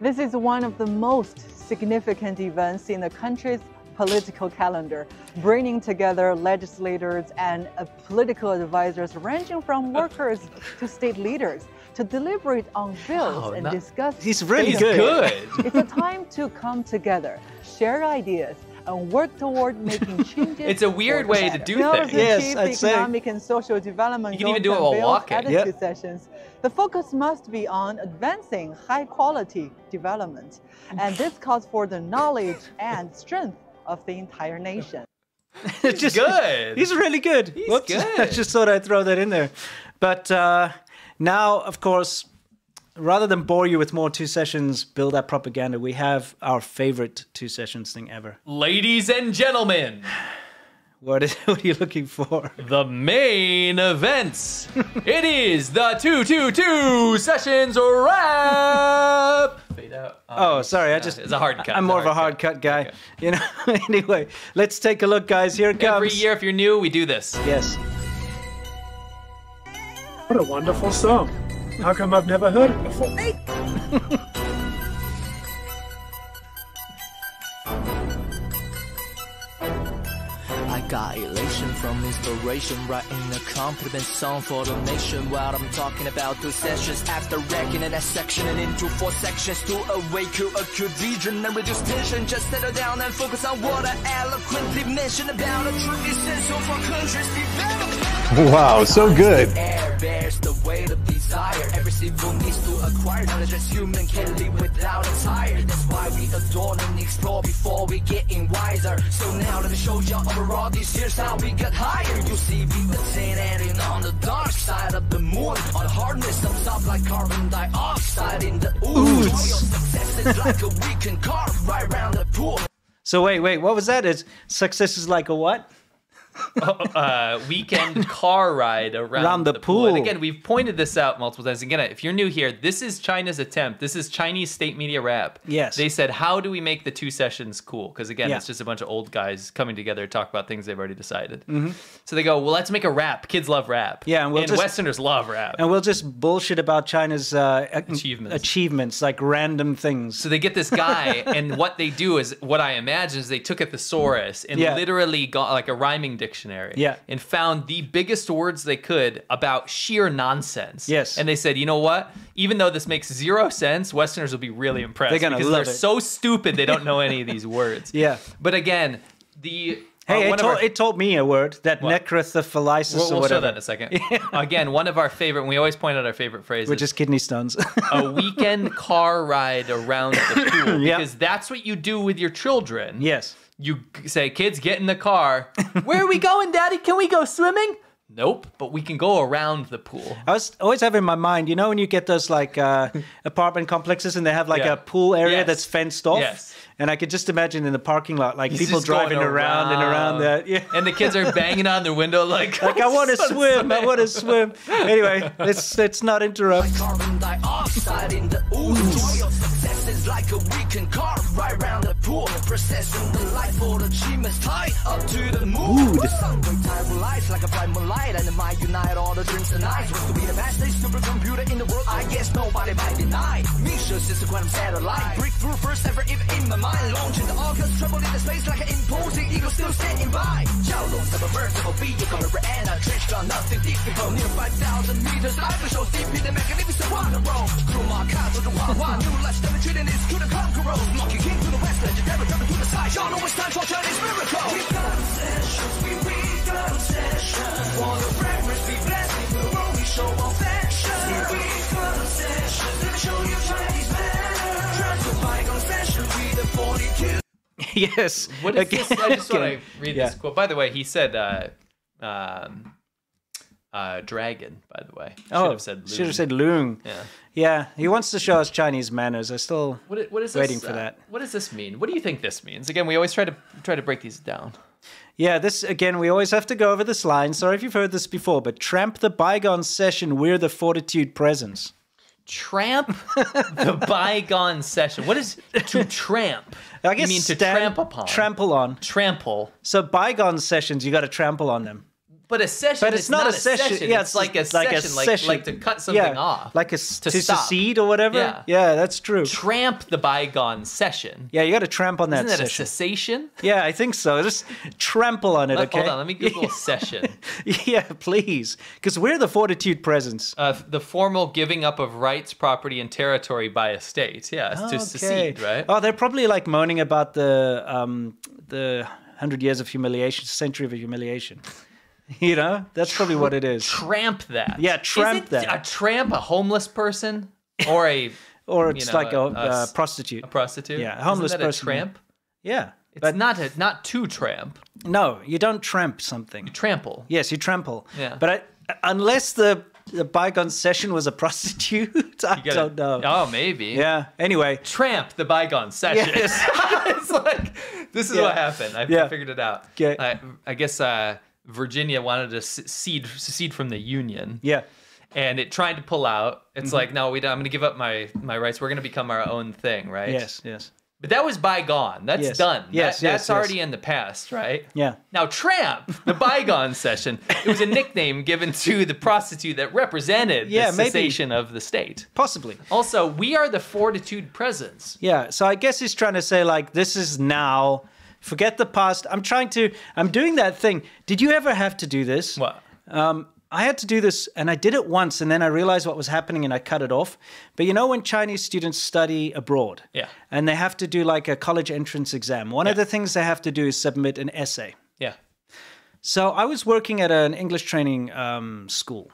This is one of the most significant events in the country's political calendar, bringing together legislators and uh, political advisors ranging from workers to state leaders to deliberate on bills Wow, and not- discuss. He's really good. good. It's a time to come together, share ideas, and work toward making changes. It's a weird for the way to do things. Yes, achieve I'd the say. economic and social development You can even do it while walking. Yep. two sessions, the focus must be on advancing high quality development. And this calls for the knowledge and strength of the entire nation. It's just good. He's really good. He's Whoops. I just thought I'd throw that in there. But uh, now, of course, rather than bore you with more two sessions, build that propaganda, we have our favorite two sessions thing ever. Ladies and gentlemen, What, is, what are you looking for? the main events. it is the 222 sessions rap. Fade out. Oh, um, sorry, I uh, just. It's a hard cut. I'm It's more of a hard cut guy. You know. anyway, let's take a look, guys. Here it comes. Every year, if you're new, we do this. Yes. What a wonderful song. How come I've never heard it before? Got elation from inspiration, writing a compliment song for the nation. What I'm talking about, two sessions after wrecking in a section and into four sections to awake your acute vision and reduce tension. Just settle down and focus on what I eloquently mentioned about a true essential for country's development. Wow, so good. Air bears the weight of desire. Every civil needs to acquire knowledge as human can live without a tire. That's why we adorn and explore before we getting wiser. So now let me show you over all these years how we got higher. You see, we on the dark side of the moon. On hardness of top like carbon dioxide in the ooze. Your success is like a weekend car right around the pool. So wait, wait. What was that? Is success is like a what? uh, weekend car ride around, Around the And pool. again, we've pointed this out multiple times. Again, if you're new here, this is China's attempt. This is Chinese state media rap. Yes. They said, how do we make the two sessions cool? Because again, Yeah. it's just a bunch of old guys coming together to talk about things they've already decided. Mhm. So they go, well, let's make a rap. Kids love rap. Yeah, and we'll just- Westerners love rap. And we'll just bullshit about China's uh, Achievements. achievements, like random things. So they get this guy, and what they do is what I imagine is they took a thesaurus and Yeah. literally got like a rhyming dictionary. Yeah. And found the biggest words they could about sheer nonsense. Yes. And they said, you know what? Even though this makes zero sense, Westerners will be really impressed. They're gonna because love they're it. so stupid they don't know any of these words. Yeah. But again, the Hey, uh, it, told, our- it told me a word that What? necrothephalysis We'll, we'll show that in a second. Again, one of our favorite, we always point out our favorite phrases. which is kidney stones. a weekend car ride around the pool Yeah. because that's what you do with your children. yes. You say, "Kids, get in the car. Where are we going, Daddy? Can we go swimming?" Nope, but we can go around the pool. I was always having in my mind, you know, when you get those like uh, apartment complexes and they have like Yeah. a pool area Yes. that's fenced off. Yes. And I could just imagine in the parking lot, like He's people driving around, and around that. Yeah. And the kids are banging on their window like, Like I want to "So swim, I want to swim. Anyway, let's let's not interrupt. Carbon dioxide in the ooze. Joy of success is like a weekend car right round the pool. Processing the light for achievements tied up to the moon. Great time lights like a bright moonlight and the unite all the drinks and. Wants to be the fastest supercomputer in the world. I guess nobody might deny. Micius is a quantum satellite. Breakthrough first ever even in my mind. Launching the August, trouble in the space like an imposing eagle still standing by. 蛟龙 of a bird, of a bee, you call it Rihanna. Trenched on nothing go near 5,000 meters. Life is so deep, the magnificent water roll. Through my car, to the Wawa. New life demonstrating is to the conquerors. Monkey king to the west, legendary jumping to the sky. Y'all know it's time for Chinese miracle. We obsessions, we we obsessions. For the reference, we blessing the world, we show affection. We got obsessions, let me show you Chinese manners. Trans to we the 42. yes. What is Again- this? I just want to read Yeah. this quote. By the way, he said, uh, um, uh, dragon, by the way. Should oh, have said should have said loon. Yeah. Yeah, he wants to show us Chinese manners. I still What, what is waiting this, for uh, that. What does this mean? What do you think this means? Again, we always try to try to break these down. Yeah, this again, we always have to go over this line. Sorry if you've heard this before, but tramp the bygone session, we're the fortitude presence. Tramp the bygone session. What is to tramp? I guess you mean to stand- tramp upon. Trample on. Trample. So bygone sessions, you got to trample on them. But a session But is it's not, a session. Yeah, it's like a like session, like, like to cut something yeah, off. like a to to, secede or whatever. Yeah. yeah, that's true. Tramp the bygone session. Yeah, you got to tramp on that Isn't that a session. cessation? yeah, I think so. Just trample on it, Let- okay? Hold on, let me Google session. yeah, please, because we're the fortitude presence. Uh, the formal giving up of rights, property, and territory by a state. Yeah, it's to Okay. secede, right? Oh, they're probably like moaning about the um the hundred years of humiliation, century of humiliation. You know, that's probably what it is. Tramp that. Yeah, tramp Isn't that. A tramp, a homeless person, or a Or you it's know, like a, a- a, a- prostitute. a prostitute. Yeah, a homeless Isn't that person, A tramp. Yeah, It's not a, not to tramp. no, you don't tramp something. You trample. Yes, you trample. Yeah. but I, unless the the bygone session was a prostitute, I gotta- don't know. Oh, maybe. Yeah. Anyway, Tramp the bygone session. Yes. it's like this is Yeah. what happened. I, I figured it out. I, I guess uh, Virginia wanted to secede secede from the Union. yeah. and it tried to pull out. It's Mhm. like, no, we don't, I'm going to give up my my rights. We're going to become our own thing, right? Yes. Yes. But that was bygone. That's Yes. done. Yes, That- yes, that's yes. already in the past, right? Yeah. Now, tramp, the bygone session, it was a nickname given to the prostitute that represented Yeah, the maybe. cessation of the state. Possibly. Also, we are the fortitude presence. Yeah, so I guess he's trying to say like this is now. Forget the past. I'm trying to. I'm doing that thing. Did you ever have to do this? What? Um, I had to do this, and I did it once, and then I realized what was happening, and I cut it off. But you know, when Chinese students study abroad, Yeah. and they have to do like a college entrance exam, one of the things they have to do is submit an essay. Yeah. So I was working at an English training um, school,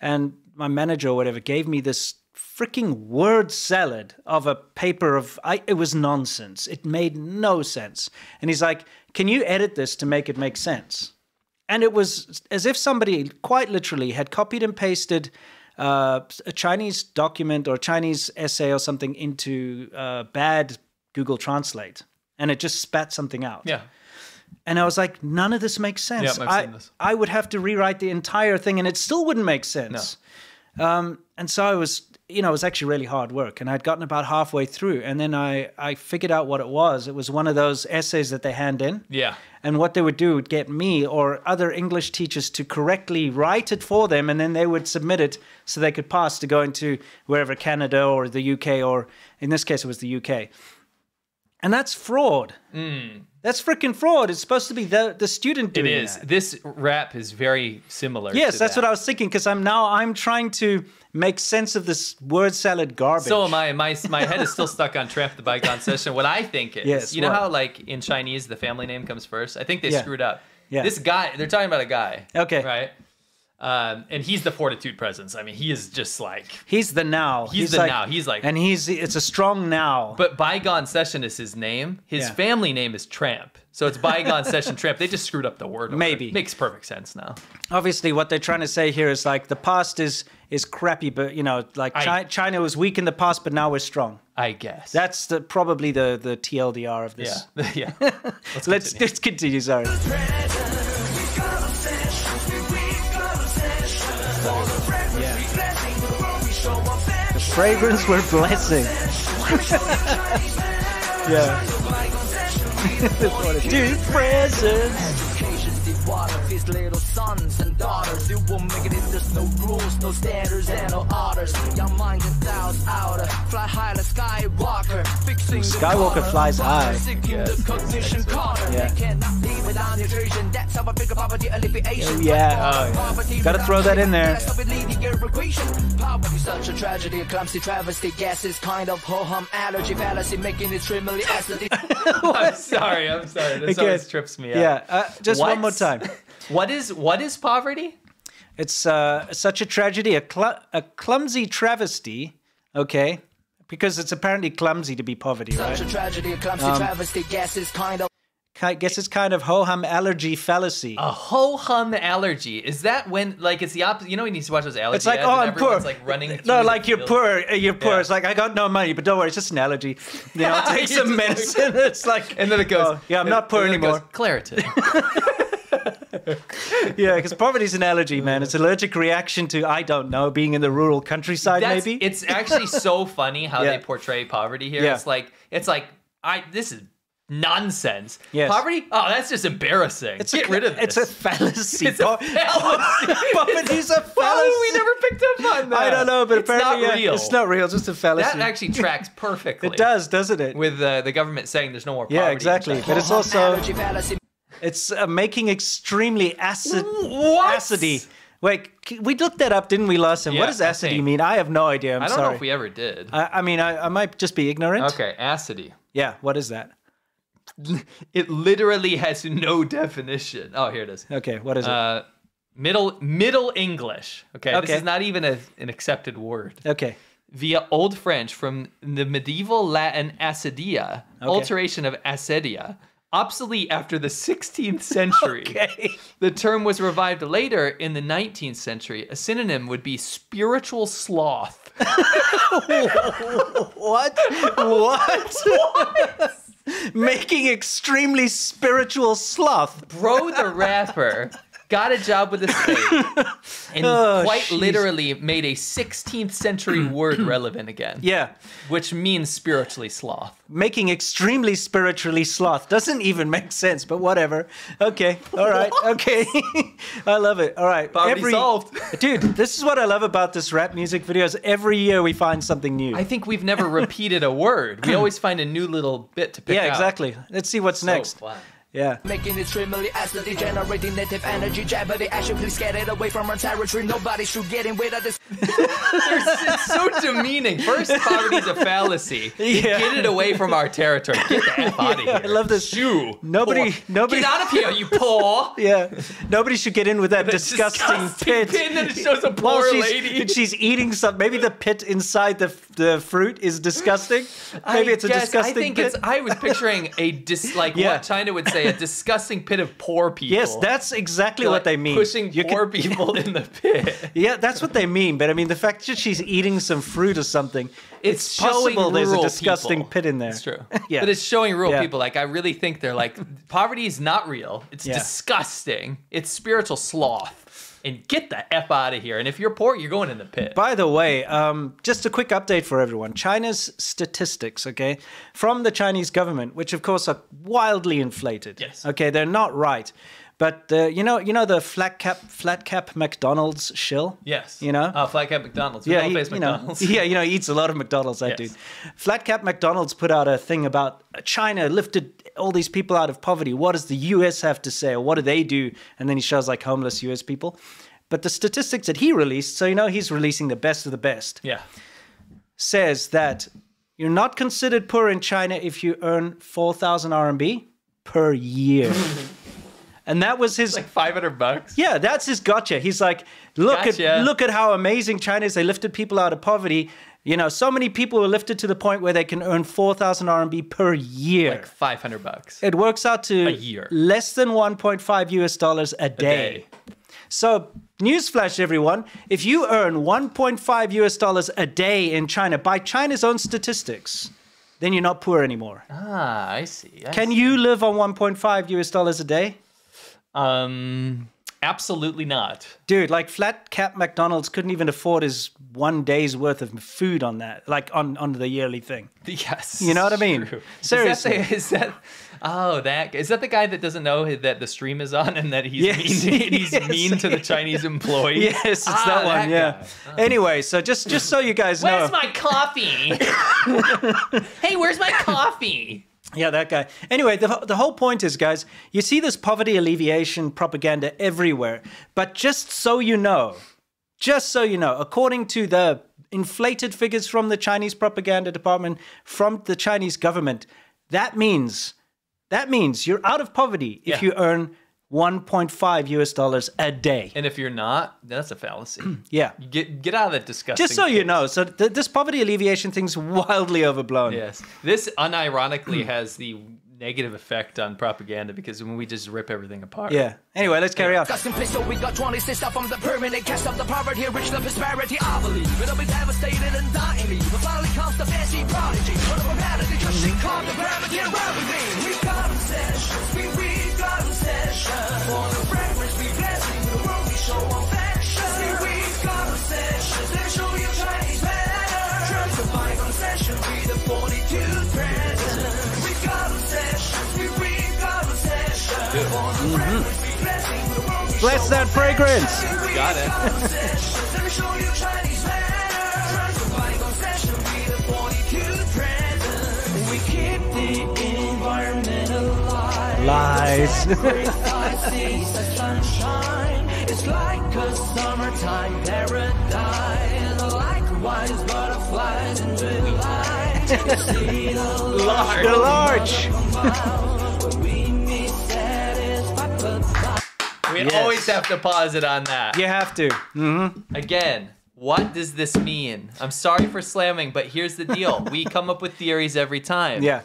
and my manager or whatever gave me this freaking word salad of a paper of I, it was nonsense. It made no sense. And he's like, "Can you edit this to make it make sense?" And it was as if somebody quite literally had copied and pasted uh, a Chinese document or a Chinese essay or something into uh, bad Google Translate, and it just spat something out. Yeah. And I was like, none of this makes sense. I've seen this. I would have to rewrite the entire thing and it still wouldn't make sense. Um, and so I was, you know, it was actually really hard work. And I'd gotten about halfway through. And then I, I figured out what it was. It was one of those essays that they hand in. Yeah. And what they would do would get me or other English teachers to correctly write it for them, and then they would submit it so they could pass to go into wherever Canada or the UK, or in this case, it was the UK. And that's fraud. Mm. That's freaking fraud. It's supposed to be the, the student It doing is. that. This rap is very similar. Yes, that's that. what I was thinking because I'm now I'm trying to make sense of this word salad garbage. So am I. My my head is still stuck on Tramp the Bygone Session. What I think is, Yes, you know how like in Chinese the family name comes first. I think they Yeah. screwed up. Yeah. This guy, they're talking about a guy. Okay. Right. Um, and he's the fortitude presence. I mean, he is just like. He's the now. He's, the now. He's like. and he's it's a strong now. But Bygone Session is his name. His Yeah. family name is Tramp. So it's Bygone Session Tramp. They just screwed up the word. order. Maybe. Makes perfect sense now. obviously what they're trying to say here is like the past is is crappy but you know like I- Chi- china was weak in the past but now we're strong I guess. that's the probably the the tldr of this Yeah. yeah. let's let's, let's continue sorry the fragrance we're blessing yeah Dude, presents. Water these little sons and daughters. You will make it if there's no rules, no standards, and no orders. Your mind can douse outer, fly high like Skywalker. Fixing the Skywalker corner, flies high. Seeking the cognition corner. Yeah. They cannot live without nutrition. That's how I figure poverty alleviation. Oh, yeah. But Oh, yeah. Gotta throw that in there. That's how we lead the equation. Poverty's such a tragedy, a clumsy travesty. Gas is kind of ho-hum allergy fallacy, making it extremely acidy. I'm sorry. I'm sorry. This Again, always trips me up. yeah uh, just one What? more time What is what is poverty? It's uh, such a tragedy, a, cl- a clumsy travesty, okay? Because it's apparently clumsy to be poverty, right? Such a tragedy, a clumsy Um, travesty. Gas is kind of I guess it's kind of ho hum allergy fallacy. A ho hum allergy. Is that when like it's the opposite? You know when you used to watch those allergy It's like, oh, I'm poor. everyone's like running. No, like you're poor, uh, you're poor. Yeah. It's like I got no money, but don't worry, it's just an allergy. You know, take You're some just like- medicine. It's like, And then it goes. oh, yeah, I'm not poor and then it anymore. goes, Claritin. yeah, because poverty's an allergy, man. It's an allergic reaction to I don't know, being in the rural countryside, That's, maybe. It's actually so funny how Yeah. they portray poverty here. Yeah. It's like it's like I this is nonsense. Yes. Poverty? Oh, that's just embarrassing. It's Get a, rid of this. It's a fallacy. It's a fallacy. Poverty's a fallacy. have we never picked up on that? I don't know, but it's apparently not yeah, real. it's not real. It's just a fallacy. That actually tracks perfectly. it does, doesn't it? With uh, the government saying there's no more poverty. yeah, exactly. But it's also allergy fallacy. It's uh, making extremely acid What? acidy. Wait, we looked that up, didn't we, time? Yeah, what does acidy mean? I have no idea. I'm I don't sorry. know if we ever did. I, I mean, I, I might just be ignorant. Okay, acidy. Yeah. What is that? It literally has no definition. Oh, here it is. Okay. What is it? Uh, middle Middle English. Okay, Okay. this is not even a, an accepted word. okay. Via Old French from the medieval Latin acidia, alteration of acedia, obsolete after the 16th century. Okay. The term was revived later in the 19th century. A synonym would be spiritual sloth. What? what? Making extremely spiritual sloth. Bro the rapper got a job with the state and Oh, quite jeez. literally made a 16th century word relevant again. Yeah. Which means spiritually sloth. Making extremely spiritually sloth doesn't even make sense, but whatever. Okay. All right. Okay. I love it. All right. Poverty solved. Dude, this is what I love about this rap music videos. Every year we find something new. I think we've never repeated a word. We always find a new little bit to pick yeah, out. exactly. Let's see what's So next. fun. Yeah. Making it extremely acidy, generating native energy. Jeopardy, actually, please get it away from our territory. Nobody should get in with this. it's so demeaning. First, poverty's a fallacy. Yeah. Get it away from our territory. Get the F out of here. I love this. You. Nobody- poor. nobody- Get out of here, you poor. Yeah. Nobody should get in with that The disgusting, disgusting pit. pit that it shows a While poor she's, lady. She's eating some. Maybe the pit inside the the fruit is disgusting. Maybe I it's a disgusting I think pit. it's. I was picturing a dis like Yeah. what China would say, a disgusting pit of poor people. Yes, that's exactly what like, they mean. Pushing You poor can- people in the pit. Yeah, that's what they mean. But I mean, the fact that she's eating some fruit or something, It's, it's, possible there's a disgusting people. pit in there. It's true. Yeah. But it's showing real Yeah. people. Like I really think they're like poverty is not real. It's Yeah. disgusting. It's spiritual sloth. And get the f out of here. And if you're poor, you're going in the pit. By the way, um, just a quick update for everyone. China's statistics, okay, from the Chinese government, which of course are wildly inflated. Yes. Okay, they're not right. But uh, you know, you know the flat cap, flat cap McDonald's shill. yes. You know. Uh, Flat Cap McDonald's. yeah, he, you know, yeah, you know, he eats a lot of McDonald's. That Yes. dude. Flat cap McDonald's put out a thing about China lifted all these people out of poverty. What does the U.S. have to say, or what do they do? And then he shows like homeless U.S. people. But the statistics that he released, so you know, he's releasing the best of the best Yeah. says that you're not considered poor in China if you earn 4,000 RMB per year. and that was his Like 500 bucks. Yeah, that's his gotcha. He's like, look Gotcha. at look at how amazing China is. They lifted people out of poverty. You know, so many people were lifted to the point where they can earn 4,000 RMB per year. Like 500 bucks. it works out to A year. less than 1.5 US dollars a day. day. So, newsflash, everyone: if you earn 1.5 US dollars a day in China by China's own statistics, then you're not poor anymore. Ah, I see. I Can see. you live on 1.5 US dollars a day? Um, absolutely not. Dude, like flat cap McDonald's couldn't even afford his one day's worth of food on that, like on, on the yearly thing. Yes. You know what I mean? true. Seriously. Is that, the, is that oh that is that the guy that doesn't know that the stream is on and that he's Yes, mean to, he's yes, mean to the Chinese employees? Yes, it's Ah, that one. yeah. guy. Anyway, so just just so you guys know, Where's my coffee? hey, where's my coffee? Yeah, that guy. Anyway, the, the whole point is, guys, you see this poverty alleviation propaganda everywhere. But just so you know, just so you know, according to the inflated figures from the Chinese propaganda department, from the Chinese government, that means that means you're out of poverty if Yeah. you earn 1.5 US dollars a day. And if you're not, that's a fallacy. Yeah. Get get out of that disgusting. Just so you know, so th- this poverty alleviation thing's wildly overblown. Yes, this unironically has the negative effect on propaganda because when we just rip everything apart. Yeah. Anyway, let's carry on. Disgusting place, so we got 26 up from the permanent cast up the poverty, reach the prosperity. I believe it'll be devastated and dying. But finally comes the fancy prodigy. Put up a melody, cause she called the gravity and everything. We got obsessions, we, we got obsessions. For the fragrance, we blessing the world, we show affection. We got obsessions, let me show you Chinese better. Trying to obsession, we the 42 present. We got obsessions, we, we got obsessions. For the fragrance, we blessing the world, we Bless that fragrance. Got it. let me show Lies. I see the sunshine. It's like a summertime paradise. Likewise, butterflies in delight. See the large. The large. We. We Yes. always have to pause it on that. You have to. Mm-hmm. Again, what does this mean? I'm sorry for slamming, but here's the deal. we come up with theories every time. Yeah.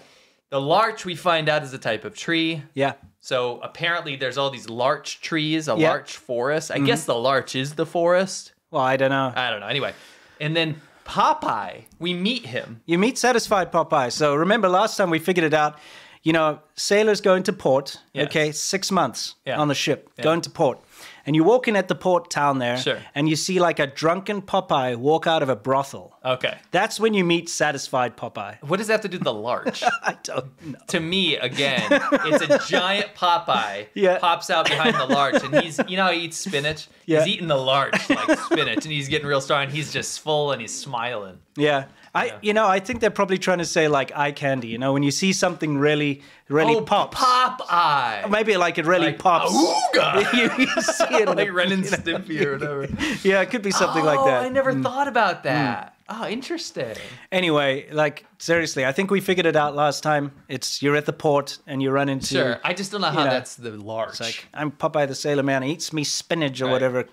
The larch we find out is a type of tree. Yeah. So apparently there's all these larch trees, a Yeah. larch forest. I mm-hmm. guess the larch is the forest. Well, I don't know. I don't know. Anyway. And then Popeye, we meet him. You meet satisfied Popeye. So remember last time we figured it out. You know, sailors go into port. Yes. Okay, six months Yeah. on the ship, Yeah. going to port, and you walk in at the port town there, Sure. and you see like a drunken Popeye walk out of a brothel. Okay. That's when you meet satisfied Popeye. What does that have to do with the larch? I don't know. to me, again, it's a giant Popeye Yeah. pops out behind the larch, and he's you know how he eats spinach. Yeah. He's eating the larch like spinach, and he's getting real strong. And he's just full, and he's smiling. Yeah. I, you know, I think they're probably trying to say like eye candy. You know, when you see something really, really oh, pops. Popeye. Maybe like it really Like, pops. "Auga!" you, you see it like Ren and Stimpy or whatever. Yeah, it could be something like Oh, that. Mm. I never thought about that. Oh, interesting. Anyway, like seriously, I think we figured it out last time. It's you're at the port and you run into. Sure. I just don't know how know, that's the. It's like I'm Popeye the Sailor Man. He eats me spinach or Right. whatever.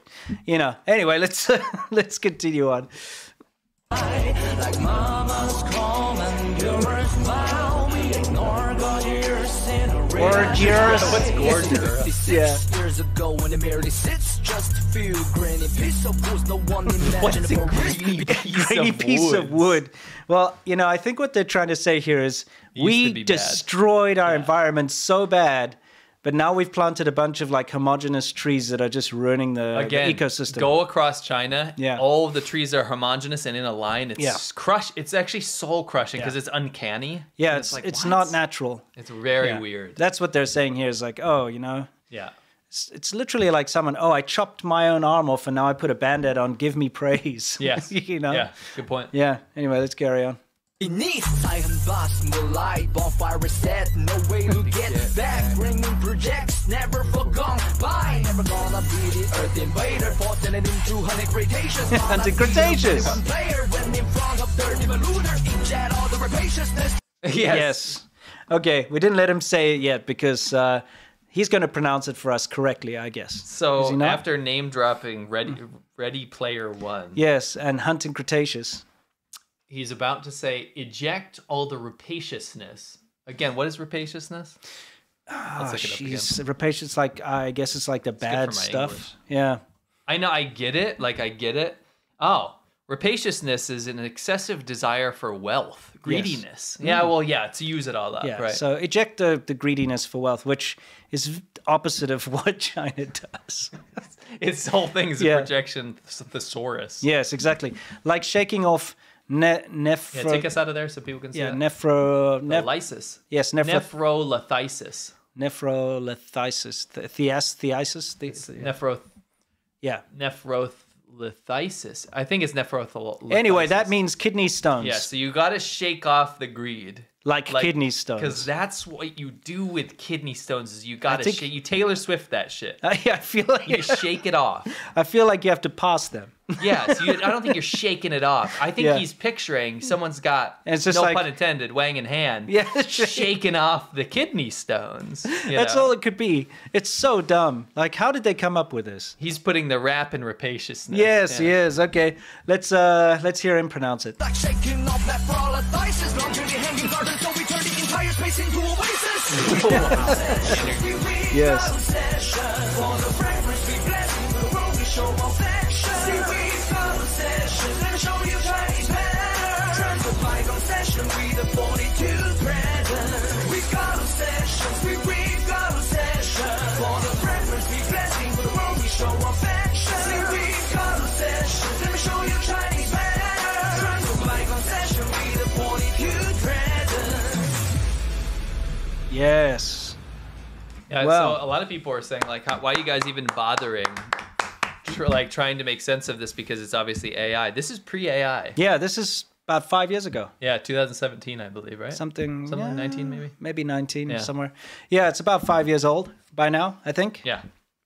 You know. Anyway, let's let's continue on. Like mama's calm and pure smile. We ignore God years in a Gorgeous. What's gorgeous? Yeah. Years ago when it merely sits just a few grainy piece of wood no one imaginable grainy piece grainy of piece of wood? wood. Well, you know, I think what they're trying to say here is we to bad. destroyed our environment so bad, but now we've planted a bunch of like homogenous trees that are just ruining the, the ecosystem. go across China. Yeah. all of the trees are homogenous and in a line. It's Yeah. crush. It's actually soul crushing because Yeah. it's uncanny. yeah, And it's like, it's not natural. It's very Yeah. weird. That's what they're saying here is like, oh, you know, yeah. it's, it's literally like someone, oh, I chopped my own arm off and now I put a band-aid on, give me praise. Yes. you know? Yeah. Good point. Yeah. Anyway, let's carry on. Beneath Saihan boss in the light. Bonfire is set. No way to get back. Bringing projects never forgone by. Never gonna be the earth invader. Forcing it into honey cretaceous Hunting Cretaceous. One player when in front of dirty polluters Inject all the rapaciousness. Yes. yes. Okay, we didn't let him say it yet because uh, he's going to pronounce it for us correctly, I guess. So after name dropping Ready Ready Player One, Yes, and hunting Cretaceous. He's about to say eject all the rapaciousness. Again, what is rapaciousness? Ah, up Rapacious, like, I guess it's like the good bad stuff. English. Yeah. I know, I get it. Like, I get it. Oh, rapaciousness is an excessive desire for wealth, greediness. Yeah, well, yeah, to use it all up, Yeah, right? so eject the, the greediness for wealth, which is opposite of what China does. its whole thing is a projection thesaurus. yes, exactly. Like shaking off ne- Yeah, take us out of there so people can see yeah, that. nephro... The lysis. yes, nephro... Nephrolithiasis. Th- Theas, theasis? The, Nephro yeah. nephrolithiasis. I think it's nephrolithiasis. Anyway, that means kidney stones. Yeah, so you got to shake off the greed. Like, kidney stones. Because that's what you do with kidney stones is you got to think- shake. You Taylor Swift that shit. I, I feel like You shake it off. I feel like you have to pass them. Yeah, so you, I don't think you're shaking it off. I think Yeah. he's picturing someone's got, And it's just no like- pun intended, wang in hand, Yeah, shaking off the kidney stones. you That's know? all it could be. It's so dumb. Like, how did they come up with this? He's putting the rap in rapaciousness. Yes, yeah. he is. Okay, let's uh let's hear him pronounce it. Like shaking off nephrolithiasis Long to the hanging garden. So we turn the entire space into oasis. Yes. Yes. Yeah, Wow. so a lot of people are saying like, how, why are you guys even bothering, tr- like trying to make sense of this because it's obviously AI. This is pre-AI. Yeah, this is about five years ago. Yeah, 2017, I believe, right? Something. Something yeah, 19 maybe? Maybe 19 Yeah. somewhere. Yeah, it's about five years old by now, I think. Yeah.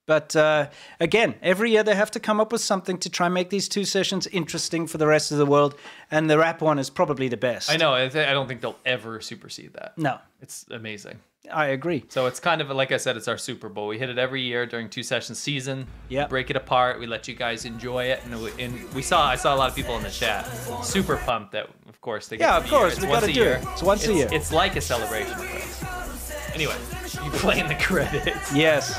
But uh, again, every year they have to come up with something to try and make these two sessions interesting for the rest of the world. And the rap one is probably the best. I know. I, th- I don't think they'll ever supersede that. No, It's amazing. I agree. So it's kind of like I said, it's our Super Bowl. We hit it every year during two session season. Yeah. Break it apart. We let you guys enjoy it, and we, and we saw I saw a lot of people in the chat super pumped that of course they get Yeah, of course, It's we once gotta do year. it. It's once a year. It's like a celebration for us. Anyway, you playing the credits. Yes.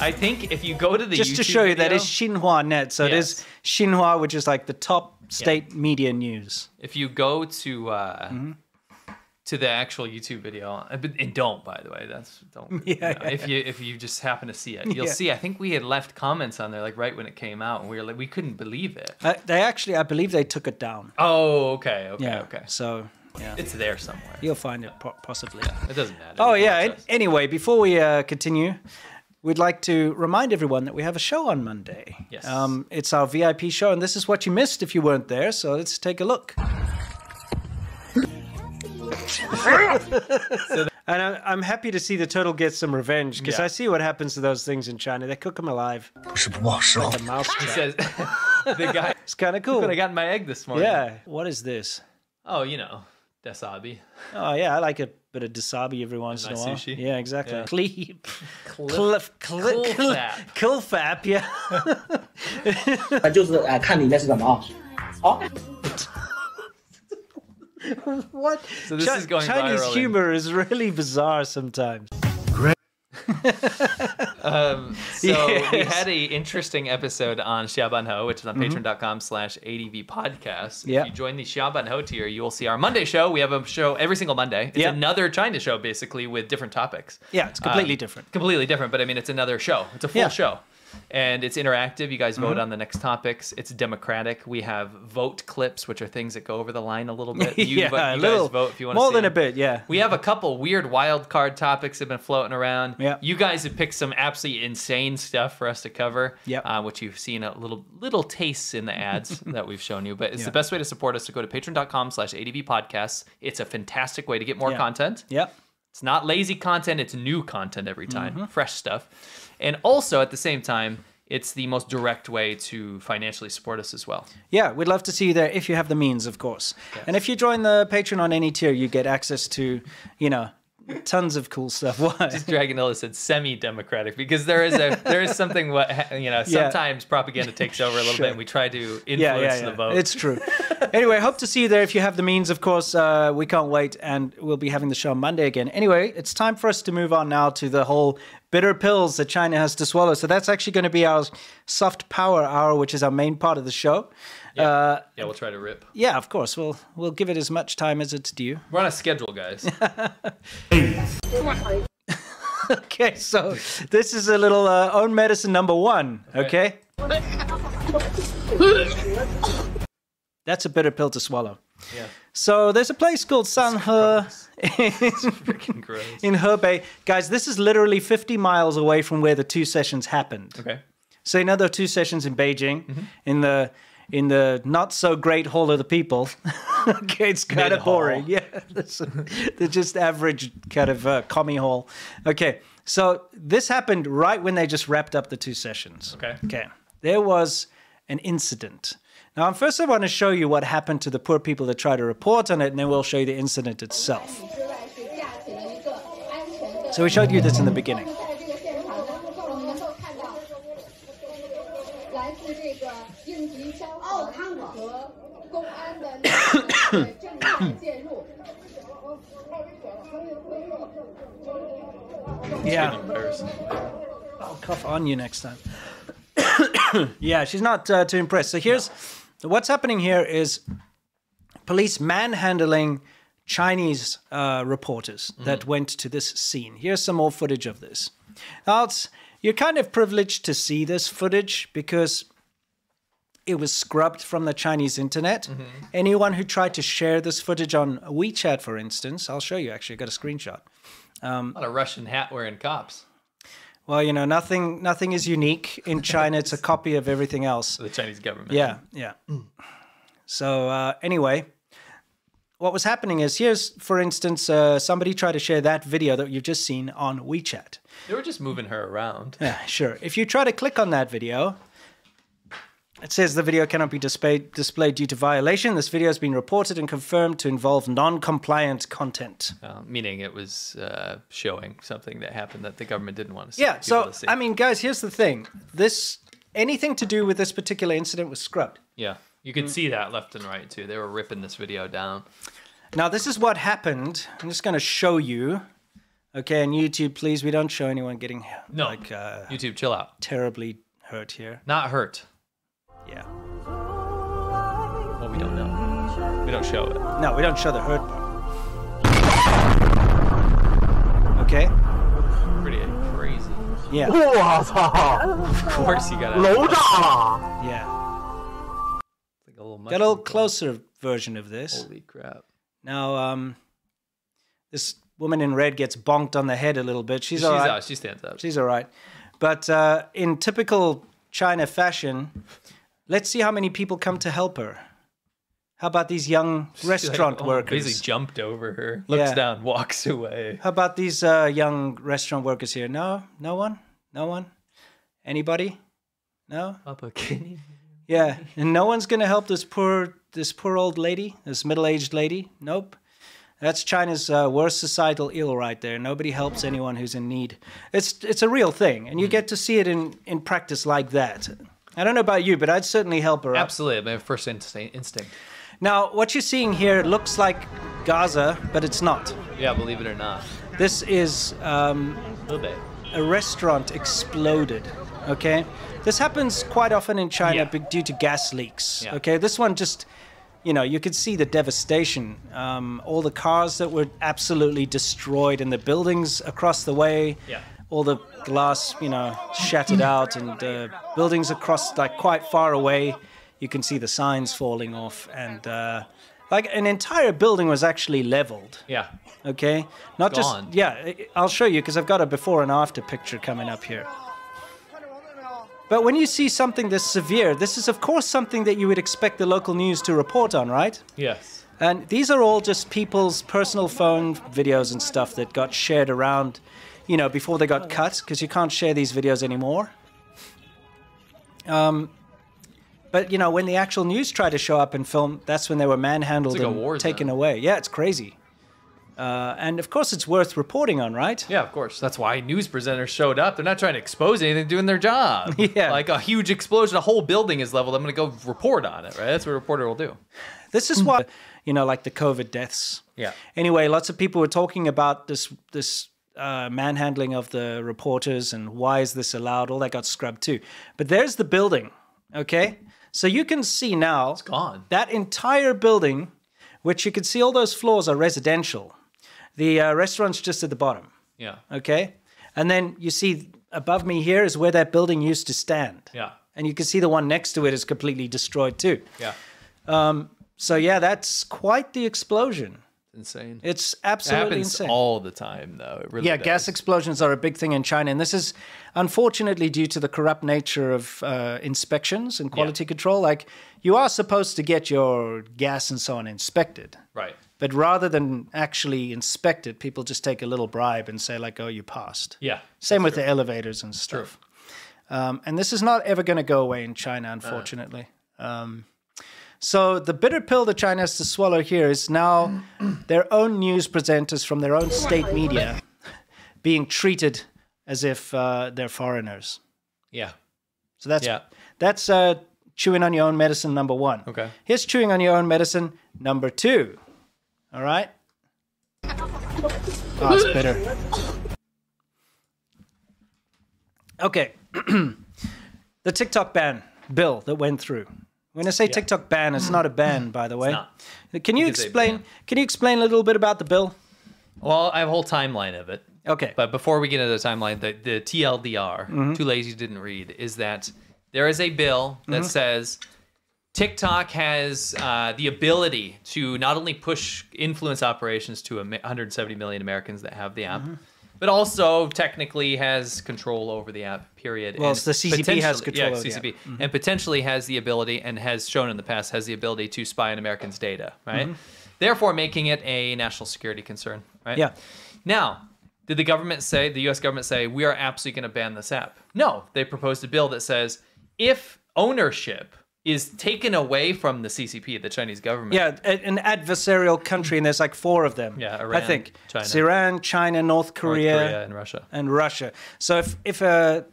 I think if you go to the Just to show you, that video- is Xinhua Net. So it is Xinhua, which is like the top state media news. if you go to uh, Mm-hmm. to the actual YouTube video, uh, but- and don't by the way, that's don't. Yeah, you know, yeah, if you if you just happen to see it, you'll Yeah. see. I think we had left comments on there like right when it came out, and we were like we couldn't believe it. Uh, they actually, I believe they took it down. Oh, okay, okay, yeah. okay. So yeah, It's there somewhere. you'll find it po- possibly. It doesn't matter. Oh You yeah. an-. Anyway, before we uh, continue, we'd like to remind everyone that we have a show on Monday. Yes. Um, it's our VIP show, and this is what you missed if you weren't there. So let's take a look. and I'm, I'm happy to see the turtle get some revenge because Yeah. I see what happens to those things in China. They cook them alive. Like a mouse He says the guy. It's kind of cool. Could have gotten my egg this morning. Yeah. What is this? Oh, you know, Desabi. Oh yeah, I like a bit of dasabi every once and in a while. Sushi. Yeah, exactly. Yeah. Cleep. Cliff. Cliff. Cliff. yeah. 那就是哎，看你那是什么啊？好。what? So this Ch- is going Chinese viral. humor is really bizarre sometimes. Um, so we had a interesting episode on Xiaban Hou, which is on Mhm. patreon.com slash ADV podcast. Yeah. If you join the Xiaban Hou tier, you will see our Monday show. We have a show every single Monday. It's Yeah. another China show, basically, with different topics. Yeah, it's completely Um, different. Completely different, but I mean, it's another show. It's a full Yeah. show. And it's interactive. You guys vote Mhm. on the next topics. It's democratic. We have vote clips, which are things that go over the line a little bit. You, Yeah, a you little- guys vote if you want more to see than a bit, yeah. We have a couple weird wild card topics that have been floating around. Yeah. You guys have picked some absolutely insane stuff for us to cover. Yep. Uh, which you've seen a little little tastes in the ads that we've shown you. But it's Yeah. the best way to support us to go to patreon.com slash ADV podcasts. It's a fantastic way to get more Yeah. content. Yep. It's not lazy content, it's new content every time, Mhm. fresh stuff. And also at the same time, it's the most direct way to financially support us as well. Yeah, we'd love to see you there if you have the means, of course. And if you join the Patreon on any tier, you get access to, you know, tons of cool stuff. Why? Just Dragonella said semi-democratic because there is a there is something what you know Yeah. sometimes propaganda takes over a little Sure. bit and we try to influence yeah, yeah, yeah. the vote. It's true. anyway, hope to see you there if you have the means, of course. Uh, we can't wait, and we'll be having the show on Monday again. Anyway, it's time for us to move on now to the whole bitter pills that China has to swallow. So that's actually going to be our soft power hour, which is our main part of the show. Yeah, uh, yeah, we'll try to rip. yeah of course. We'll we'll give it as much time as it's due. We're on a schedule, guys. okay, so this is a little uh, own medicine number one. Okay. That's a bitter pill to swallow. Yeah. So there's a place called Sanhe Freaking gross. in Hebei. Guys, this is literally 50 miles away from where the two sessions happened. Okay. So another two sessions in Beijing, in the in the not so great hall of the people. okay, it's kind Mid of boring. Yeah, they're just average kind of uh, commie hall. Okay, so this happened right when they just wrapped up the two sessions. Okay. Okay. There was an incident. Now, first, I want to show you what happened to the poor people that tried to report on it, and then we'll show you the incident itself. So we showed you this in the beginning. 公安的那个正面介入。 Yeah. I'll cough on you next time. yeah, she's not uh, too impressed. So here's what's happening here is police manhandling Chinese uh, reporters that went to this scene. Here's some more footage of this. Now, it's, you're kind of privileged to see this footage because it was scrubbed from the Chinese internet. Anyone who tried to share this footage on WeChat, for instance, I'll show you actually, I got a screenshot. Um, a lot of Russian hat wearing cops. well, you know, nothing nothing is unique in China. It's a copy of everything else. The Chinese government. Yeah, yeah. So uh, anyway, what was happening is here's, for instance, uh, somebody tried to share that video that you've just seen on WeChat. They were just moving her around. Yeah, sure. If you try to click on that video, it says the video cannot be displayed, displayed due to violation. This video has been reported and confirmed to involve non-compliant content. Uh, meaning it was uh, showing something that happened that the government didn't want to see. Yeah. So see. I mean, guys, here's the thing: this anything to do with this particular incident was scrubbed. yeah, you could see that left and right too. They were ripping this video down. Now, this is what happened. I'm just going to show you. Okay, and YouTube, please, we don't show anyone getting No, like uh, YouTube, chill out. terribly hurt here. Not hurt. Yeah. Well, we don't know. We don't show it. No, we don't show the hurt part. Okay? Pretty crazy. Yeah. of course you gotta. Yeah. Like a little Got a little closer version of this. Holy crap. Now, um, this woman in red gets bonked on the head a little bit. She's, she's all right. Out. She stands up. She's all right. But uh, in typical China fashion, let's see how many people come to help her. How about these young She, like, restaurant almost workers? Basically jumped over her, looks Yeah. down, walks away. How about these uh, young restaurant workers here? No, no one, no one, anybody? No. Papa, can you? Yeah, and no one's gonna help this poor this poor old lady, this middle-aged lady. Nope. That's China's uh, worst societal ill right there. Nobody helps anyone who's in need. It's it's a real thing, and you get to see it in in practice like that. I don't know about you, but I'd certainly help her. up. Absolutely, my first instinct. instinct. Now, what you're seeing here looks like Gaza, but it's not. Yeah, believe it or not. This is um, A a restaurant exploded. Okay, this happens quite often in China Yeah. due to gas leaks. Yeah. Okay, this one just, you know, you could see the devastation. Um, all the cars that were absolutely destroyed, and the buildings across the way. Yeah. All the glass, you know, shattered out, and uh, buildings across like quite far away. You can see the signs falling off, and uh, like an entire building was actually leveled. Yeah. Okay, not Gone. just yeah. I'll show you because I've got a before and after picture coming up here. But when you see something this severe, this is of course something that you would expect the local news to report on, right? Yes. And these are all just people's personal phone videos and stuff that got shared around, you know, before they got cut, because you can't share these videos anymore. Um, but you know, when the actual news tried to show up and film, that's when they were manhandled like and war taken zone. away. Yeah, it's crazy. Uh, and of course, it's worth reporting on, right? Yeah, of course. That's why news presenters showed up. They're not trying to expose anything, they're doing their job. Yeah. Like a huge explosion, a whole building is leveled. I'm going to go report on it, right? That's what a reporter will do. This is why, you know, like the COVID deaths. Yeah. Anyway, lots of people were talking about this this uh, manhandling of the reporters and why is this allowed? All that got scrubbed too. But there's the building. Okay, so you can see now it's gone. That entire building, which you can see all those floors are residential. The uh, restaurant's just at the bottom. Yeah. Okay, and then you see above me here is where that building used to stand. Yeah. And you can see the one next to it is completely destroyed too. Yeah. Um, so yeah, that's quite the explosion. Insane. It's It absolutely happens insane. all the time, though. It really yeah, does. gas explosions are a big thing in China, and this is unfortunately due to the corrupt nature of uh, inspections and quality control. Like, you are supposed to get your gas and so on inspected, Right. but rather than actually inspect it, people just take a little bribe and say, like, "Oh, you passed." Yeah. Same with the elevators and stuff. Um, and this is not ever going to go away in China, unfortunately. Um, so the bitter pill that China has to swallow here is now their own news presenters from their own state media being treated as if uh, they're foreigners. Yeah. So that's Yeah. that's uh, chewing on your own medicine number one. Okay. Here's chewing on your own medicine number two. All right. Oh, it's bitter. Okay. the TikTok ban bill that went through. When I say TikTok ban, it's not a ban, by the way. Can you You explain? Can you explain a little bit about the bill? Well, I have a whole timeline of it. Okay. But before we get into the timeline, the, the TLDR, Mhm. too lazy didn't read, is that there is a bill that Mhm. says TikTok has uh, the ability to not only push influence operations to 170 million Americans that have the app, Mm-hmm. But also technically has control over the app. Period. Well, it's the CCP has control yeah, over the CCP. Mhm. and potentially has the ability, and has shown in the past, has the ability to spy on Americans' data. Right. Mhm. Therefore, making it a national security concern. Right. Yeah. Now, did the government say, the US government say, we are absolutely going to ban this app? No, they proposed a bill that says if ownership is taken away from the CCP, the Chinese government. Yeah, a- an adversarial country, and there's like four of them. Yeah, I Iran, think China. It's Iran, China, North Korea, Korea and Russia. and Russia. So if if a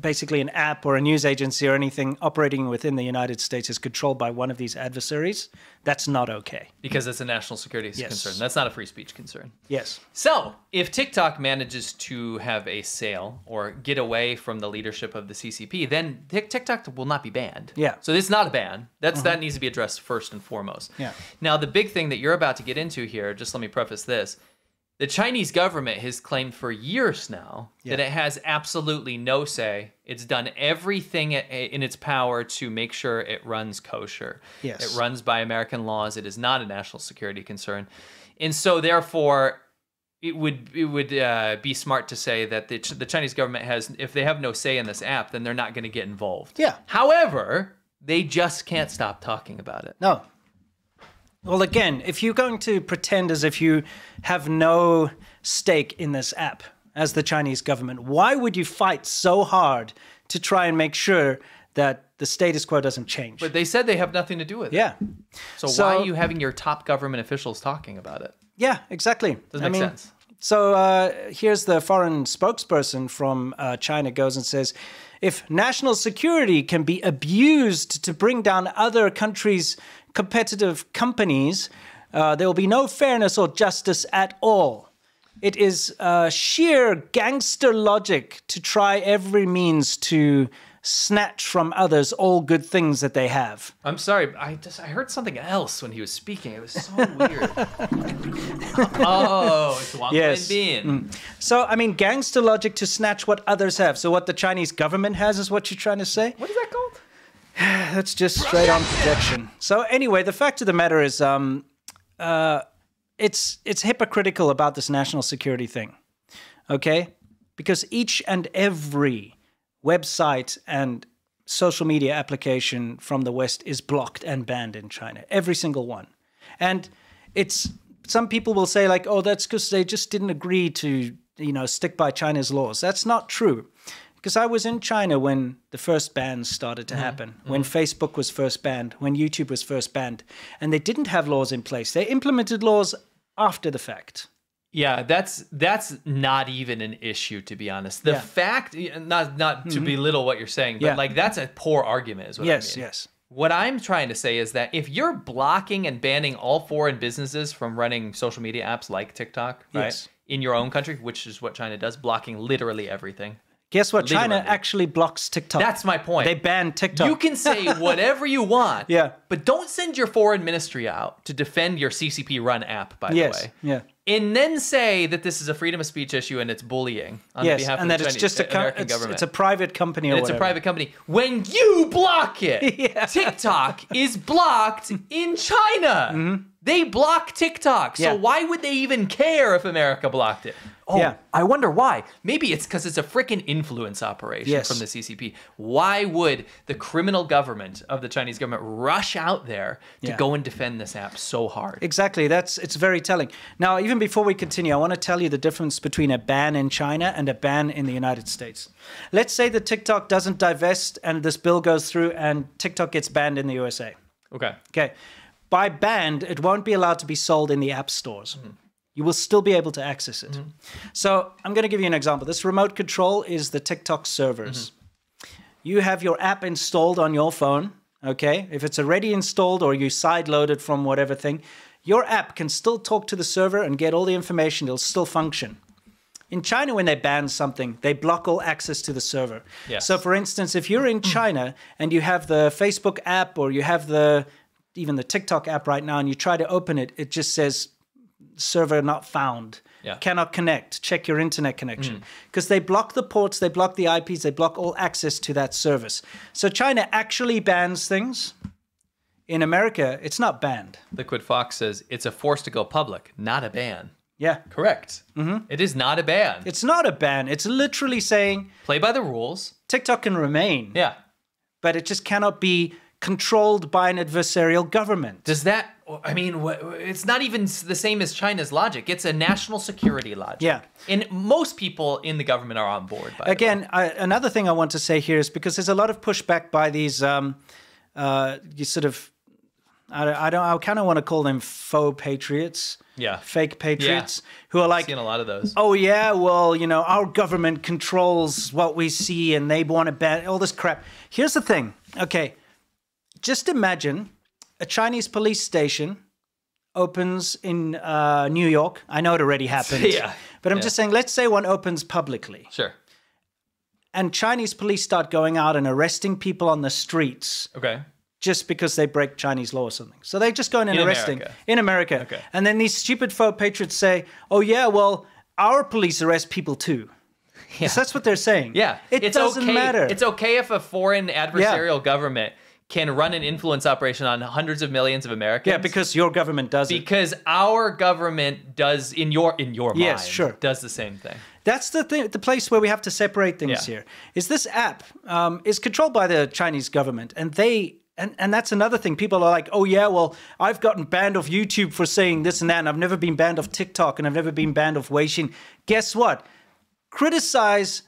basically an app or a news agency or anything operating within the United States is controlled by one of these adversaries, that's not okay. Because it's a national security Yes. concern. That's not a free speech concern. Yes. So, if TikTok manages to have a sale or get away from the leadership of the CCP, then TikTok will not be banned. Yeah. So it's not a ban. That's Mhm. that needs to be addressed first and foremost. Yeah. Now, the big thing that you're about to get into here, just let me preface this. The Chinese government has claimed for years now that it has absolutely no say. It's done everything in its power to make sure it runs kosher. Yes. It runs by American laws. It is not a national security concern. And so, therefore, it would it would uh, be smart to say that the, Ch- the Chinese government has, if they have no say in this app, then they're not going to get involved. Yeah. However, they just can't stop talking about it. No. Well, again, if you're going to pretend as if you have no stake in this app as the Chinese government, why would you fight so hard to try and make sure that the status quo doesn't change? But they said they have nothing to do with it. Yeah. So, So- why are you having your top government officials talking about it? Yeah, exactly. Doesn't make sense. So uh, here's the foreign spokesperson from uh, China goes and says, if national security can be abused to bring down other countries' competitive companies, uh, there will be no fairness or justice at all. It is uh, sheer gangster logic to try every means to snatch from others all good things that they have. I'm sorry, I just I heard something else when he was speaking. It was so weird. oh, it's Wang Yes. Wenbin. Mm. So, I mean, gangster logic to snatch what others have. So, what the Chinese government has is what you're trying to say? What is that called? That's just straight on projection. So, anyway, the fact of the matter is, um, uh, it's it's hypocritical about this national security thing, okay? Because each and every website and social media application from the West is blocked and banned in China. Every single one, and it's some people will say like, oh, that's because they just didn't agree to you know stick by China's laws. That's not true. Because I was in China when the first bans started to happen, when Facebook was first banned, when YouTube was first banned, and they didn't have laws in place. They implemented laws after the fact. Yeah, that's that's not even an issue to be honest. The Yeah. fact, not not to Mhm. belittle what you're saying, but Yeah. like that's a poor argument, is what Yes, I mean. yes. What I'm trying to say is that if you're blocking and banning all foreign businesses from running social media apps like TikTok, right, Yes. in your own country, which is what China does, blocking literally everything. Guess what? China actually blocks TikTok. That's my point. They ban TikTok. You can say whatever you want, Yeah. but don't send your foreign ministry out to defend your CCP run app, by yes. the way. Yeah. And then say that this is a freedom of speech issue and it's bullying on yes, behalf and of that the it's Chinese, just a co- American it's, government. it's a private company and it's a private company. When you block it, TikTok is blocked in China. Mm-hmm. They block TikTok. So. Yeah. why would they even care if America blocked it? Oh, Yeah. I wonder why. Maybe it's because it's a freaking influence operation Yes. from the CCP. Why would the criminal government of the Chinese government rush out there to Yeah. go and defend this app so hard? Exactly. That's it's very telling. Now, even before we continue, I want to tell you the difference between a ban in China and a ban in the United States. Let's say that TikTok doesn't divest and this bill goes through and TikTok gets banned in the USA. Okay. Okay. By banned, it won't be allowed to be sold in the app stores. Mm-hmm. You will still be able to access it. Mm-hmm. So I'm going to give you an example. This remote control is the TikTok servers. Mm-hmm. You have your app installed on your phone, okay? If it's already installed or you sideload it from whatever thing, your app can still talk to the server and get all the information. It'll still function. In China, when they ban something, they block all access to the server. Yes. So, for instance, if you're in China and you have the Facebook app or you have the even the TikTok app right now, and you try to open it, it just says server not found. Yeah. Cannot connect. Check your internet connection. Because they block the ports, they block the IPs, they block all access to that service. So China actually bans things. In America, it's not banned. Liquid Fox says it's a force to go public, not a ban. Yeah. Correct. Mm-hmm. is not a ban. It's not a ban. It's literally saying Play by the rules. TikTok can remain, Yeah. but it just cannot be controlled by an adversarial government. Does that? I mean, it's not even the same as China's logic. It's a national security logic. Yeah. And most people in the government are on board. By the way. Again, I, another thing I want to say here is because there's a lot of pushback by these, um, uh, you sort of, I, don't- I don't, I kind of want to call them faux patriots, Yeah. fake patriots, who are like, Seen a lot of those. oh yeah, well, you know, our government controls what we see and they want to ban all this crap. Here's the thing, okay, just imagine a Chinese police station opens in uh, New York. I know it already happened. Yeah. But I'm Yeah. just saying, let's say one opens publicly Sure. and Chinese police start going out and arresting people on the streets Okay. just because they break Chinese law or something. So they just go in and In arresting America. in America. Okay. And then these stupid faux patriots say, "Oh yeah, well, our police arrest people too." Yeah. that's what they're saying. Yeah. It it's doesn't okay. matter. It's okay if a foreign adversarial government can run an influence operation on hundreds of millions of Americans. yeah, because your government does it. because our government does in your in your Yes, mind sure. does the same thing. That's the thing, the place where we have to separate things Yeah. here. Is this app um, is controlled by the Chinese government, and they and and that's another thing. People are like, oh yeah, well, I've gotten banned off YouTube for saying this and that, and I've never been banned off TikTok, and I've never been banned off Weixin. Guess what? Criticize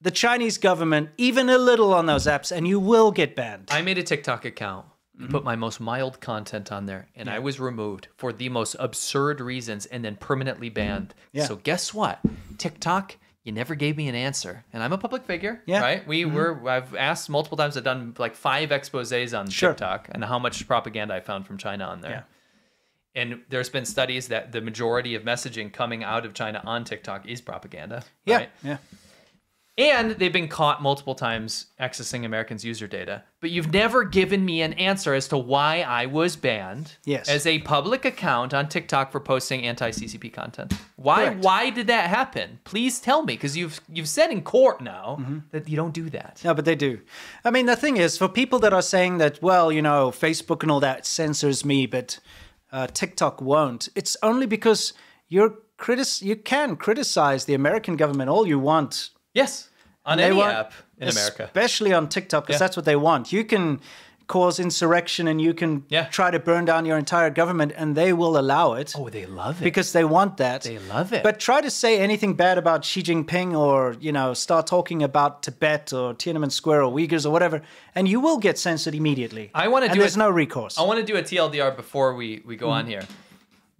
the Chinese government even a little on those apps, and you will get banned. I made a TikTok account and Mm-hmm. put my most mild content on there, and I was removed for the most absurd reasons and then permanently banned. Yeah. So guess what? TikTok You never gave me an answer, and I'm a public figure, Yeah. right? We Mhm. were. I've asked multiple times. I've done like five exposés on Sure. TikTok and how much propaganda I found from China on there. yeah. And there's been studies that the majority of messaging coming out of China on TikTok is propaganda. Yeah, right? yeah. And they've been caught multiple times accessing Americans' user data. But you've never given me an answer as to why I was banned Yes. as a public account on TikTok for posting anti-CCP content. Why Correct. why did that happen? Please tell me because you've you've said in court now Mm-hmm. that you don't do that. No, but they do. I mean, the thing is, for people that are saying that, well, you know, Facebook and all that censors me, but uh, TikTok won't, it's only because you're critic- you can criticize the American government all you want. Yes, on They any want- app in America. Especially on TikTok, because Yeah. that's what they want. You can cause insurrection and you can try to burn down your entire government and they will allow it. Oh, they love it. Because they want that. They love it. But try to say anything bad about Xi Jinping or, you know, start talking about Tibet or Tiananmen Square or Uyghurs or whatever, and you will get censored immediately. I want to do there's a- no recourse. I want to do a TLDR before we, we go on Mhm. here.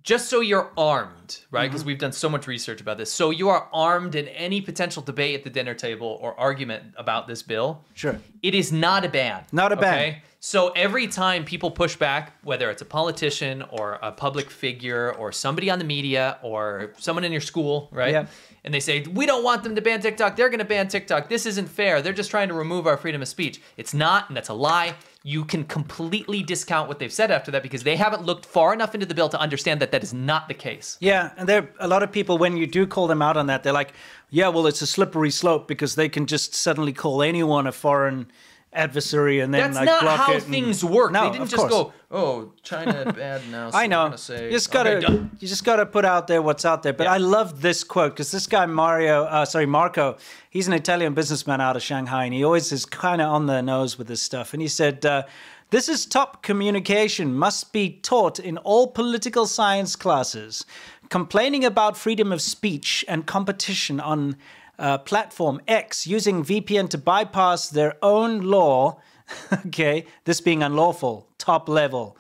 Just so you're armed, right? Because Mhm. we've done so much research about this. So you are armed in any potential debate at the dinner table or argument about this bill. Sure. It is not a ban. Not a ban. Okay? So every time people push back, whether it's a politician or a public figure or somebody on the media or someone in your school, right? Yeah. And they say, we don't want them to ban TikTok. They're going to ban TikTok. This isn't fair. They're just trying to remove our freedom of speech. It's not, and that's a lie. You can completely discount what they've said after that because they haven't looked far enough into the bill to understand that that is not the case. Yeah, and there a lot of people when you do call them out on that, they're like, "Yeah, well, it's a slippery slope because they can just suddenly call anyone a foreign adversary and then That's like not block how it." and- things work. No, they didn't just course. go, oh, China bad now. So I know. say, you just gotta okay, you just gotta put out there what's out there. But I love this quote because this guy Mario, uh, sorry Marco, he's an Italian businessman out of Shanghai, and he always is kind of on the nose with this stuff. And he said. Uh, this is top communication, must be taught in all political science classes. Complaining about freedom of speech and competition on uh, platform X using VPN to bypass their own law, okay, this being unlawful, top level.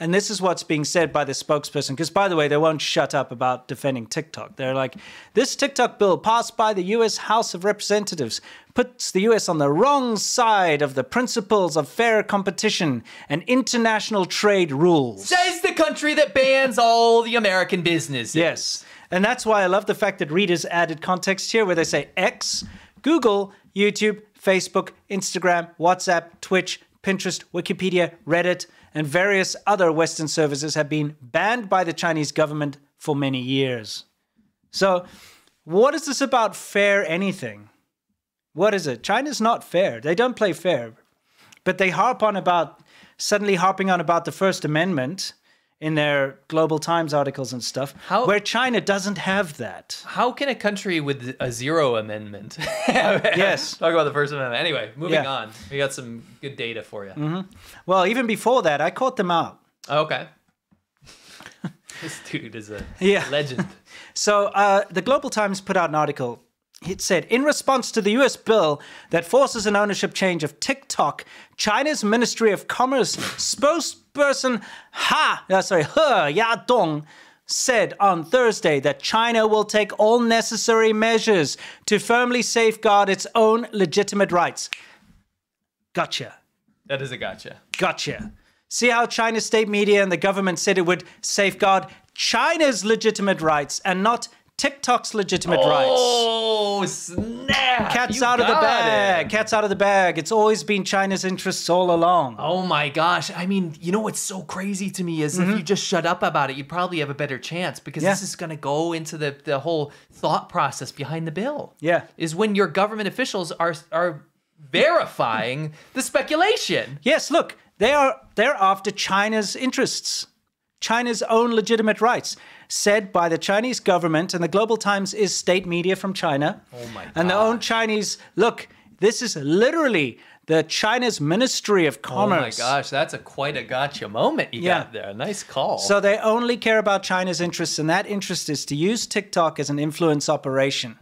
And this is what's being said by the spokesperson. Because, by the way, they won't shut up about defending TikTok. They're like, this TikTok bill passed by the US House of Representatives puts the US on the wrong side of the principles of fair competition and international trade rules. Says the country that bans all the American businesses. Yes. And that's why I love the fact that readers added context here where they say X, Google, YouTube, Facebook, Instagram, WhatsApp, Twitch, Pinterest, Wikipedia, Reddit, and various other Western services have been banned by the Chinese government for many years. So, what is this about fair anything? What is it? China's not fair. They don't play fair. But they harp on about, suddenly harping on about the First Amendment in their Global Times articles and stuff, where China doesn't have that. How can a country with a zero amendment Yes. talk about the First Amendment? Anyway, moving Yeah. on. We got some good data for you. hmm Well, even before that, I caught them out. Okay. this dude is a Yeah. legend. So uh, the Global Times put out an article. It said, in response to the US bill that forces an ownership change of TikTok, China's Ministry of Commerce spokesperson Ha, uh, sorry, He Yadong said on Thursday that China will take all necessary measures to firmly safeguard its own legitimate rights. Gotcha. That is a gotcha. Gotcha. See how China's state media and the government said it would safeguard China's legitimate rights and not TikTok's legitimate rights. Oh, snap. Cat's You out of the bag. it. Cat's out of the bag. It's always been China's interests all along. Oh my gosh. I mean, you know what's so crazy to me is Mhm. if you just shut up about it, you'd probably have a better chance because Yeah. this is going to go into the, the whole thought process behind the bill. Yeah. Is when your government officials are are verifying the speculation. Yes, look, they are they're after China's interests. China's own legitimate rights, said by the Chinese government, and the Global Times is state media from China. Oh my And the own Chinese look, this is literally the China's Ministry of Commerce. Oh my gosh, that's a quite a gotcha moment you Yeah. got there. Nice call. So they only care about China's interests, and that interest is to use TikTok as an influence operation.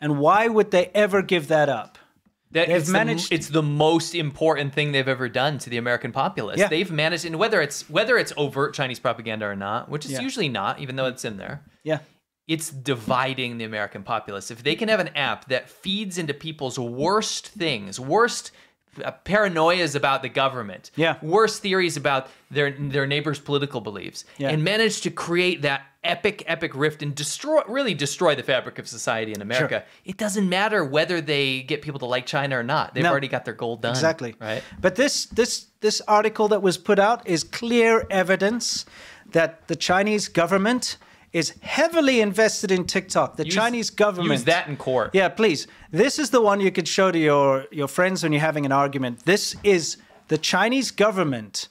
And why would they ever give that up? That They've it's the- managed- it's the most important thing they've ever done to the American populace. Yeah. They've managed, and whether it's whether it's overt Chinese propaganda or not, which is Yeah. usually not, even though it's in there, Yeah. it's dividing the American populace. If they can have an app that feeds into people's worst things, worst paranoias about the government, Yeah. worse theories about their their neighbors' political beliefs, Yeah. and manage to create that epic, epic rift and destroy, really destroy the fabric of society in America. It doesn't matter whether they get people to like China or not. They've No. already got their goal done. Exactly. Right. But this this this article that was put out is clear evidence that the Chinese government is heavily invested in TikTok. The Use- Chinese government use that in court. Yeah, please. This is the one you could show to your your friends when you're having an argument. This is the Chinese government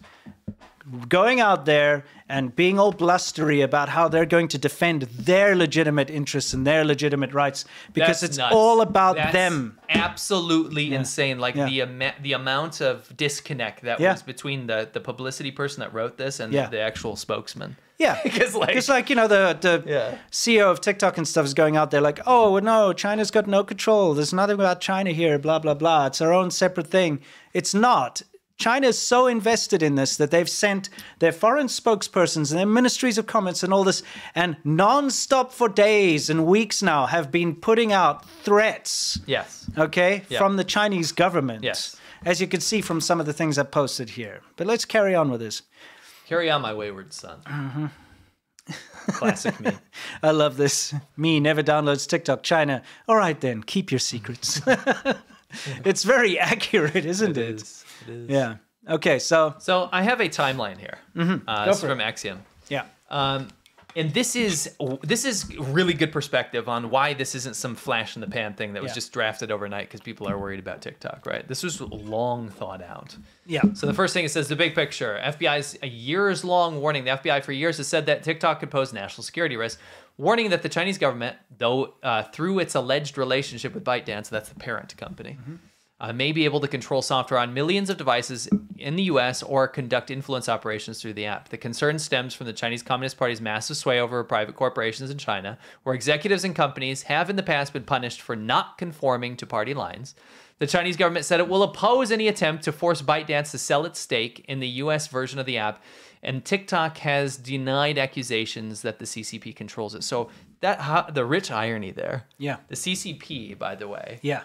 going out there and being all blustery about how they're going to defend their legitimate interests and their legitimate rights because That's it's nuts. all about That's them. Absolutely insane. Like Yeah. the ama- the amount of disconnect that Yeah. was between the the publicity person that wrote this and Yeah. the actual spokesman. Yeah, Because, like- like you know the the Yeah. CEO of TikTok and stuff is going out there like, oh no, China's got no control. There's nothing about China here. Blah blah blah. It's our own separate thing. It's not. China is so invested in this that they've sent their foreign spokespersons and their ministries of commerce and all this, and non-stop for days and weeks now have been putting out threats. Yes. Okay, Yeah. from the Chinese government. Yes. As you can see from some of the things I posted here. But let's carry on with this. Carry on, my wayward son. Mm-hmm. Classic me. I love this. Me never downloads TikTok. China. All right then, keep your secrets. it's very accurate, isn't it? It is. It is. Yeah. Okay, so So I have a timeline here. Mhm. Uh, Go this is for it. from Axios. yeah. Um, and this is this is really good perspective on why this isn't some flash in the pan thing that was Yeah. just drafted overnight because people are worried about TikTok, right? This was long thought out. Yeah. So the first thing it says the big picture. FBI's a years long warning. The FBI for years has said that TikTok could pose national security risks, warning that the Chinese government, though uh, through its alleged relationship with ByteDance, that's the parent company. Uh, may be able to control software on millions of devices in the US or conduct influence operations through the app. The concern stems from the Chinese Communist Party's massive sway over private corporations in China, where executives and companies have in the past been punished for not conforming to party lines. The Chinese government said it will oppose any attempt to force ByteDance to sell its stake in the US version of the app, and TikTok has denied accusations that the CCP controls it. So that the rich irony there. Yeah. The CCP, by the way, Yeah.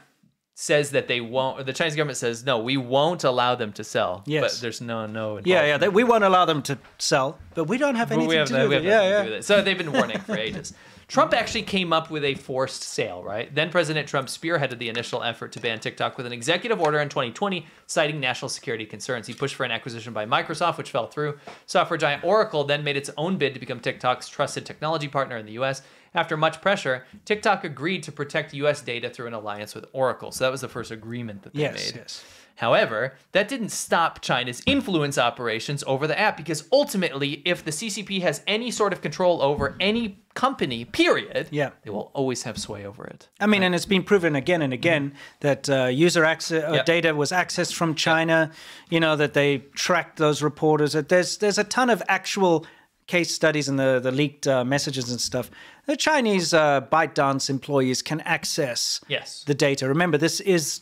Says that they won't. The Chinese government says no, we won't allow them to sell. Yes. but there's no no. Yeah, yeah. They, we won't allow them to sell, but we don't have anything have, to do with it. nothing Yeah, do yeah. with it. So they've been warning for ages. Trump actually came up with a forced sale, right? Then President Trump spearheaded the initial effort to ban TikTok with an executive order in 2020, citing national security concerns. He pushed for an acquisition by Microsoft, which fell through. Software giant Oracle then made its own bid to become TikTok's trusted technology partner in the US. After much pressure, TikTok agreed to protect US data through an alliance with Oracle. So that was the first agreement that they Yes, made. yes. However, that didn't stop China's influence operations over the app because ultimately, if the CCP has any sort of control over any company, period, Yeah. they will always have sway over it. I mean, and it's been proven again and again that uh, user access uh, Yep. data was accessed from China. You know that they tracked those reporters. That there's there's a ton of actual case studies and the the leaked uh, messages and stuff. The Chinese uh, ByteDance employees can access Yes. the data. Remember, this is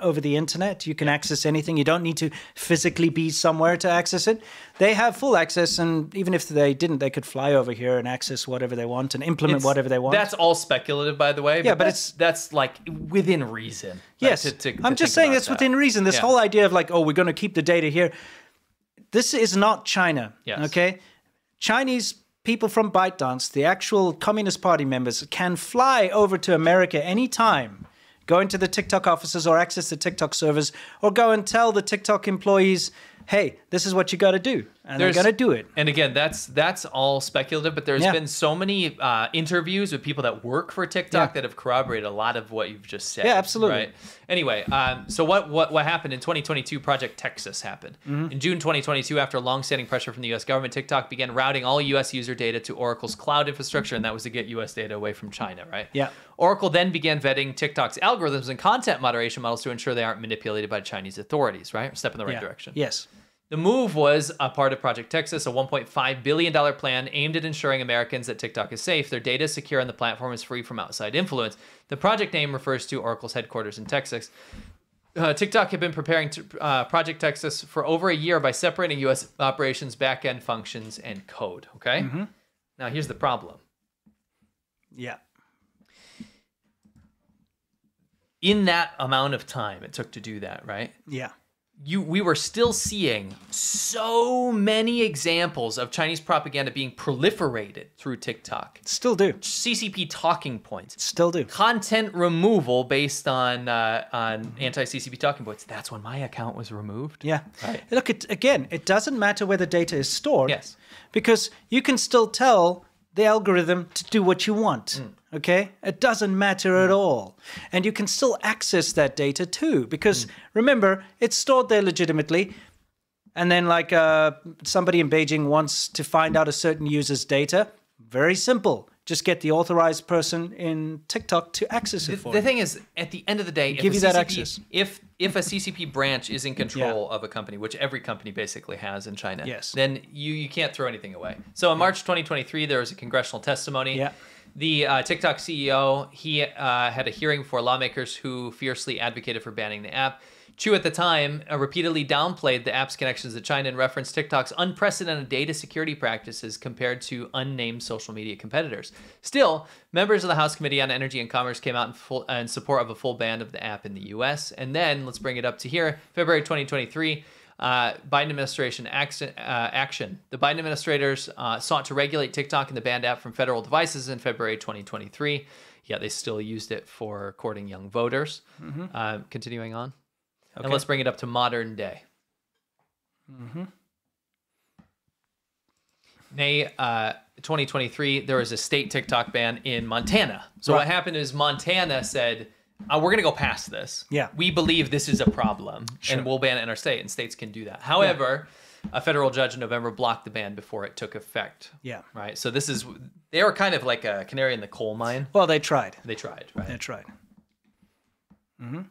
over the internet. You can access anything. You don't need to physically be somewhere to access it. They have full access, and even if they didn't, they could fly over here and access whatever they want and implement It's- whatever they want. That's all speculative, by the way. Yeah, but that's, that's like within reason. like, Yes, to- to- to I'm just saying that's that. within reason. This Yeah. whole idea of like, oh, we're going to keep the data here. This is not China. Yes. Okay, Chinese people from ByteDance, the actual Communist Party members, can fly over to America anytime, go into the TikTok offices or access the TikTok servers, or go and tell the TikTok employees, hey, this is what you got to do, and There's- they're going to do it. And again, that's that's all speculative, but there's Yeah. been so many uh, interviews with people that work for TikTok Yeah. that have corroborated a lot of what you've just said. Yeah, absolutely. Right. Anyway, um, so what what what happened in 2022? Project Texas happened Mm-hmm. in June 2022. After long-standing pressure from the U.S. government, TikTok began routing all U.S. user data to Oracle's cloud infrastructure, and that was to get U.S. data away from China. Right. Yeah. Oracle then began vetting TikTok's algorithms and content moderation models to ensure they aren't manipulated by Chinese authorities. Right. Step in the right Yeah. direction. Yes. The move was a part of Project Texas, a $1.5 billion plan aimed at ensuring Americans that TikTok is safe, their data is secure, and the platform is free from outside influence. The project name refers to Oracle's headquarters in Texas. Uh, TikTok had been preparing to, uh, Project Texas for over a year by separating U.S. operations, back-end functions, and code. Okay. Now here's the problem. Yeah. In that amount of time it took to do that, right? Yeah. You we were still seeing so many examples of Chinese propaganda being proliferated through TikTok. Still do. CCP talking points. Still do. Content removal based on uh, on anti-CCP talking points. That's when my account was removed. Yeah. Right. Look, it, again, it doesn't matter where the data is stored. Yes. Because you can still tell the algorithm to do what you want. Mm. Okay? It doesn't matter at all. And you can still access that data too. Because Mm. remember, it's stored there legitimately. And then, like, uh, somebody in Beijing wants to find out a certain user's data. Very simple. Just get the authorized person in TikTok to access it The, for the thing is, at the end of the day, if Give a you that access. If if a CCP branch is in control of a company, which every company basically has in China, Yes. then you you can't throw anything away. So in March 2023, there was a congressional testimony. Yeah. The uh, TikTok CEO he uh, had a hearing for lawmakers who fiercely advocated for banning the app. Chew at the time uh, repeatedly downplayed the app's connections to China and referenced TikTok's unprecedented data security practices compared to unnamed social media competitors. Still, members of the House Committee on Energy and Commerce came out in, full, uh, in support of a full ban of the app in the U.S. And then let's bring it up to here, February 2023. Uh, Biden administration action, uh, action. The Biden administrators uh, sought to regulate TikTok and the banned app from federal devices in February 2023. Yet they still used it for courting young voters. Mhm. Uh, continuing on. Okay. And let's bring it up to modern day. Mm-hmm. May uh, 2023, there was a state TikTok ban in Montana. So what happened is Montana said, uh, "We're going to go past this. Yeah. we believe this is a problem, Sure. and we'll ban it in our state." And states can do that. However, a federal judge in November blocked the ban before it took effect. Yeah. Right. So this is they were kind of like a canary in the coal mine. Well, they tried. They tried. Right. They tried. hmm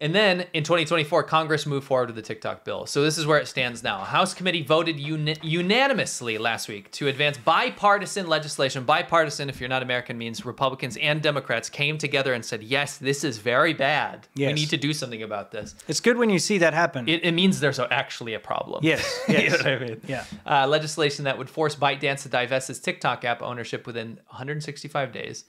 And then in 2024, Congress moved forward with the TikTok bill. So this is where it stands now. House committee voted uni- unanimously last week to advance bipartisan legislation. Bipartisan, if you're not American, means Republicans and Democrats came together and said, yes, this is very bad. We need to do something about this. It's good when you see that happen. It, it means there's actually a problem. Yes, you know I mean? Yeah. Uh, legislation that would force ByteDance to divest its TikTok app ownership within 165 days.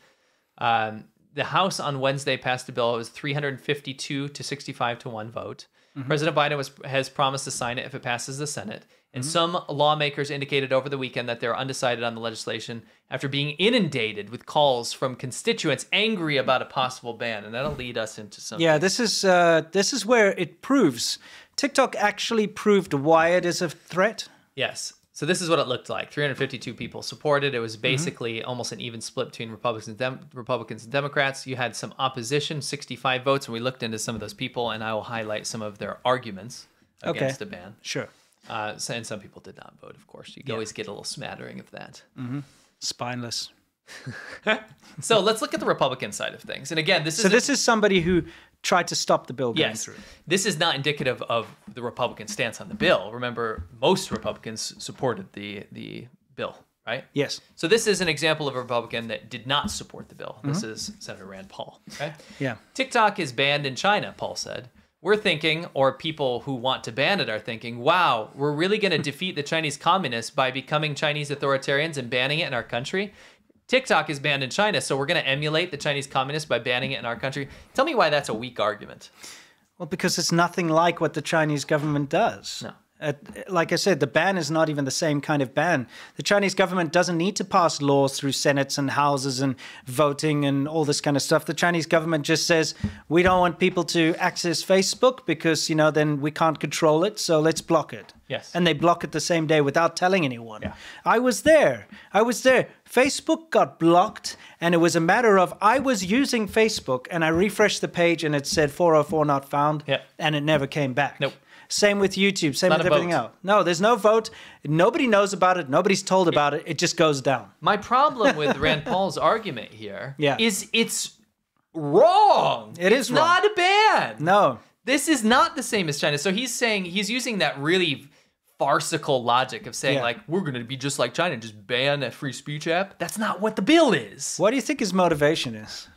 Um, the House on Wednesday passed a bill. It was 352 to 65 to one vote. Mhm. President Biden was, has promised to sign it if it passes the Senate. And Mhm. some lawmakers indicated over the weekend that they're undecided on the legislation after being inundated with calls from constituents angry about a possible ban. And that'll lead us into some. Yeah, this is uh, this is where it proves TikTok actually proved why it is a threat. Yes. So this is what it looked like. 352 people supported. It Mm-hmm. was basically almost an even split between Republicans and Dem- Republicans and Democrats. You had some opposition, 65 votes, and we looked into some of those people, and I will highlight some of their arguments Okay. against a ban. Sure. Uh, and some people did not vote, of course. You Yeah. always get a little smattering of that. hmm Spineless. So let's look at the Republican side of things. And again, this is So is this is somebody who tried to stop the bill going yes, through. this is not indicative of the Republican stance on the bill. Remember, most Republicans supported the the bill, right? Yes. So this is an example of a Republican that did not support the bill. This Mhm. is Senator Rand Paul. Okay. Yeah. TikTok is banned in China, Paul said. We're thinking, or people who want to ban it are thinking, wow, we're really going to defeat the Chinese communists by becoming Chinese authoritarians and banning it in our country. TikTok is banned in China, so we're going to emulate the Chinese communists by banning it in our country. Tell me why that's a weak argument. Well, because it's nothing like what the Chinese government does. No. Uh, like I said, the ban is not even the same kind of ban. The Chinese government doesn't need to pass laws through senates and houses and voting and all this kind of stuff. The Chinese government just says we don't want people to access Facebook because you know then we can't control it, so let's block it. Yes. And they block it the same day without telling anyone. Yeah. I was there. I was there. Facebook got blocked, and it was a matter of I was using Facebook and I refreshed the page and it said 404 not found, Yeah. and it never came back. Nope. Same with YouTube, same Not with everything vote. else. No, there's no vote. Nobody knows about it. Nobody's told about it. It just goes down. My problem with Rand Paul's argument here Yeah. is it's wrong. It it's is wrong. not a ban. No. This is not the same as China. So he's saying he's using that really farcical logic of saying Yeah. like we're going to be just like China and just ban a free speech app. That's not what the bill is. What do you think his motivation is?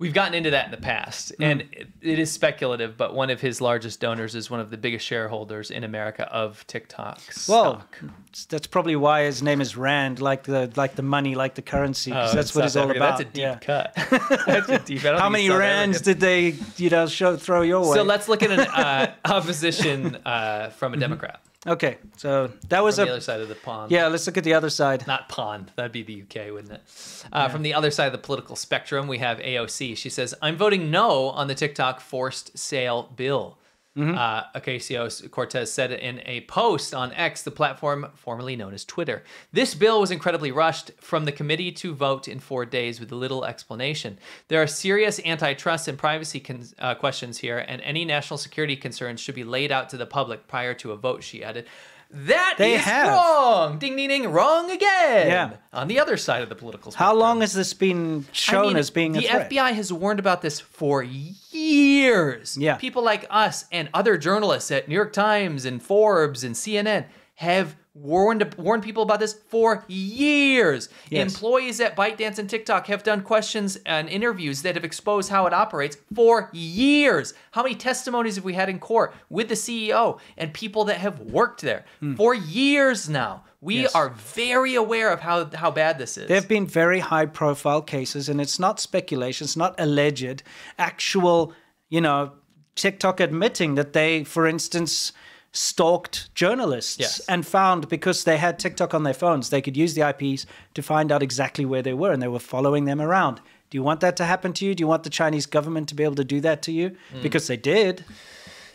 We've gotten into that in the past, Mm. and it, it is speculative, but one of his largest donors is one of the biggest shareholders in America of TikTok. Well, stock. that's probably why his name is Rand, like the like the money, like the currency. 'cause Oh, that's what it's all about. That's a deep yeah. cut. That's a deep. How many rands did they, you know, show throw your way? So let's look at an uh, opposition uh, from a Democrat Okay, so that was a the other side of the pond. yeah. Let's look at the other side. Not pond. That'd be the UK, wouldn't it? Uh, From the other side of the political spectrum, we have AOC. She says, I'm voting no on the TikTok forced sale bill. Uh, Ocasio Cortez said in a post on X, the platform formerly known as Twitter. This bill was incredibly rushed from the committee to vote in four days with little explanation. There are serious antitrust and privacy con- uh, questions here, and any national security concerns should be laid out to the public prior to a vote, she added. That is They have. wrong. Ding, ding, ding. Wrong again. Yeah. On the other side of the political spectrum. How long has this been shown I mean, as being a the? FBI has warned about this for years. Yeah. People like us and other journalists at New York Times and Forbes and CNN have warned warned people about this for years. Yes. Employees at ByteDance and TikTok have done questions and interviews that have exposed how it operates for years. How many testimonies have we had in court with the CEO and people that have worked there hmm. for years now? We. Yes. are very aware of how how bad this is. There have been very high profile cases, and it's not speculation, it's not alleged, actual, you know, TikTok admitting that they, for instance, stalked journalists Yes. and found because they had TikTok on their phones, they could use the IPs to find out exactly where they were and they were following them around. Do you want that to happen to you? Do you want the Chinese government to be able to do that to you? Mm. Because they did.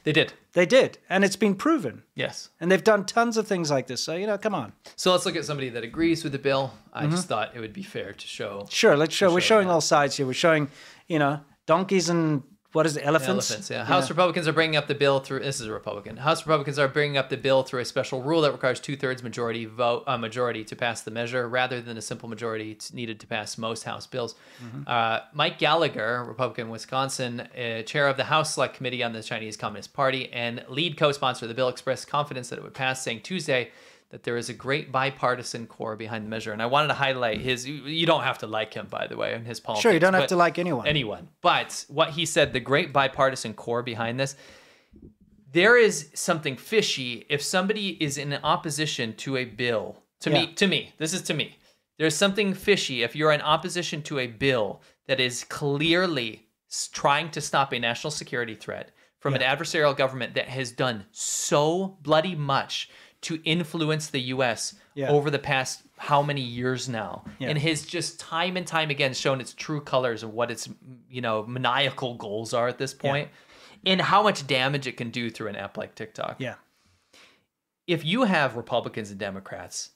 They did. They did. And it's been proven. Yes. And they've done tons of things like this. So, you know, come on. So let's look at somebody that agrees with the bill. I just thought it would be fair to show Sure, let's show. We're show showing all sides here. We're showing, you know, donkeys and what is it, elephants? elephants. Yeah. House Republicans are bringing up the bill through. This is a Republican. House Republicans are bringing up the bill through a special rule that requires two-thirds majority vote uh, majority to pass the measure, rather than a simple majority needed to pass most House bills. Uh, Mike Gallagher, Republican, Wisconsin, uh, chair of the House Select Committee on the Chinese Communist Party and lead co-sponsor of the bill, expressed confidence that it would pass, saying Tuesday that there is a great bipartisan core behind the measure. And I wanted to highlight his. You don't have to like him, by the way, and his politics. Sure, you don't have to like anyone. anyone. But what he said, the great bipartisan core behind this, there is something fishy if somebody is in opposition to a bill. To Yeah. me, to me, this is to me. There's something fishy if you're in opposition to a bill that is clearly trying to stop a national security threat from an adversarial government that has done so bloody much to influence the US Yeah. over the past how many years now Yeah. and has just time and time again shown its true colors and what its you know maniacal goals are at this point and how much damage it can do through an app like TikTok. Yeah. If you have Republicans and Democrats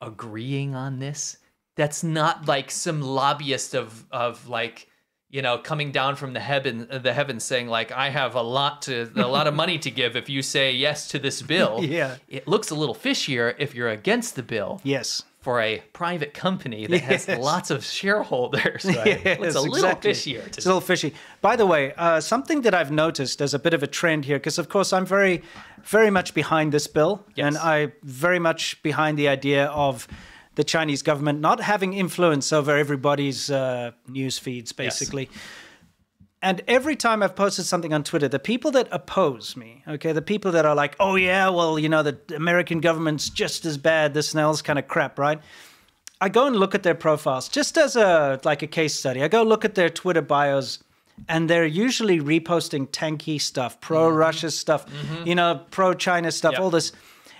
agreeing on this, that's not like some lobbyist of of like you know coming down from the heaven the heavens saying like I have a lot to a lot of money to give if you say yes to this bill. Yeah. It looks a little fishier if you're against the bill Yes. for a private company that has lots of shareholders. Right? Yes, it's a little exactly. fishier. It's a little fishy. By the way, uh, something that I've noticed as a bit of a trend here, because of course I'm very, very much behind this bill, and I very much behind the idea of the Chinese government not having influence over everybody's uh, news feeds, basically. And every time I've posted something on Twitter, the people that oppose me, okay, the people that are like, oh yeah, well, you know, the American government's just as bad, this and else kind of crap, right? I go and look at their profiles just as a like a case study. I go look at their Twitter bios, and they're usually reposting tanky stuff, pro-Russia stuff, you know, pro-China stuff, all this.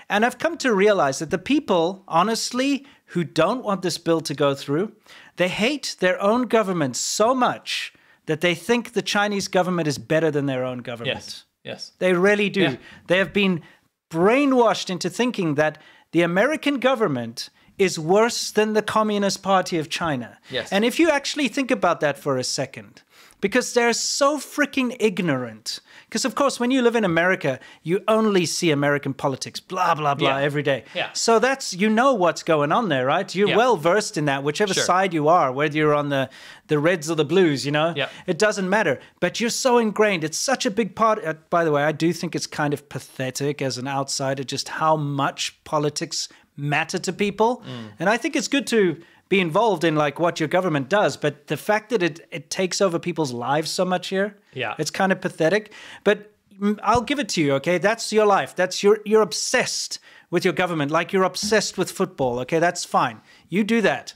And I've come to realize that the people, honestly, who don't want this bill to go through, they hate their own government so much that they think the Chinese government is better than their own government. Yes. Yes. They really do. Yeah. They have been brainwashed into thinking that the American government is worse than the Communist Party of China. Yes. And if you actually think about that for a second, because they're so freaking ignorant. Because, of course, when you live in America, you only see American politics, blah, blah, blah, Yeah. every day. Yeah. So that's, you know what's going on there, right? You're Yeah. well versed in that, whichever Sure. side you are, whether you're on the, the Reds or the Blues, you know? Yeah. It doesn't matter. But you're so ingrained. It's such a big part. Uh, by the way, I do think it's kind of pathetic as an outsider just how much politics matter to people. Mm. And I think it's good to be involved in like what your government does, but the fact that it it takes over people's lives so much here, Yeah. it's kind of pathetic. But mm, I'll give it to you, okay? That's your life. That's your you're obsessed with your government, like you're obsessed with football. Okay, that's fine. You do that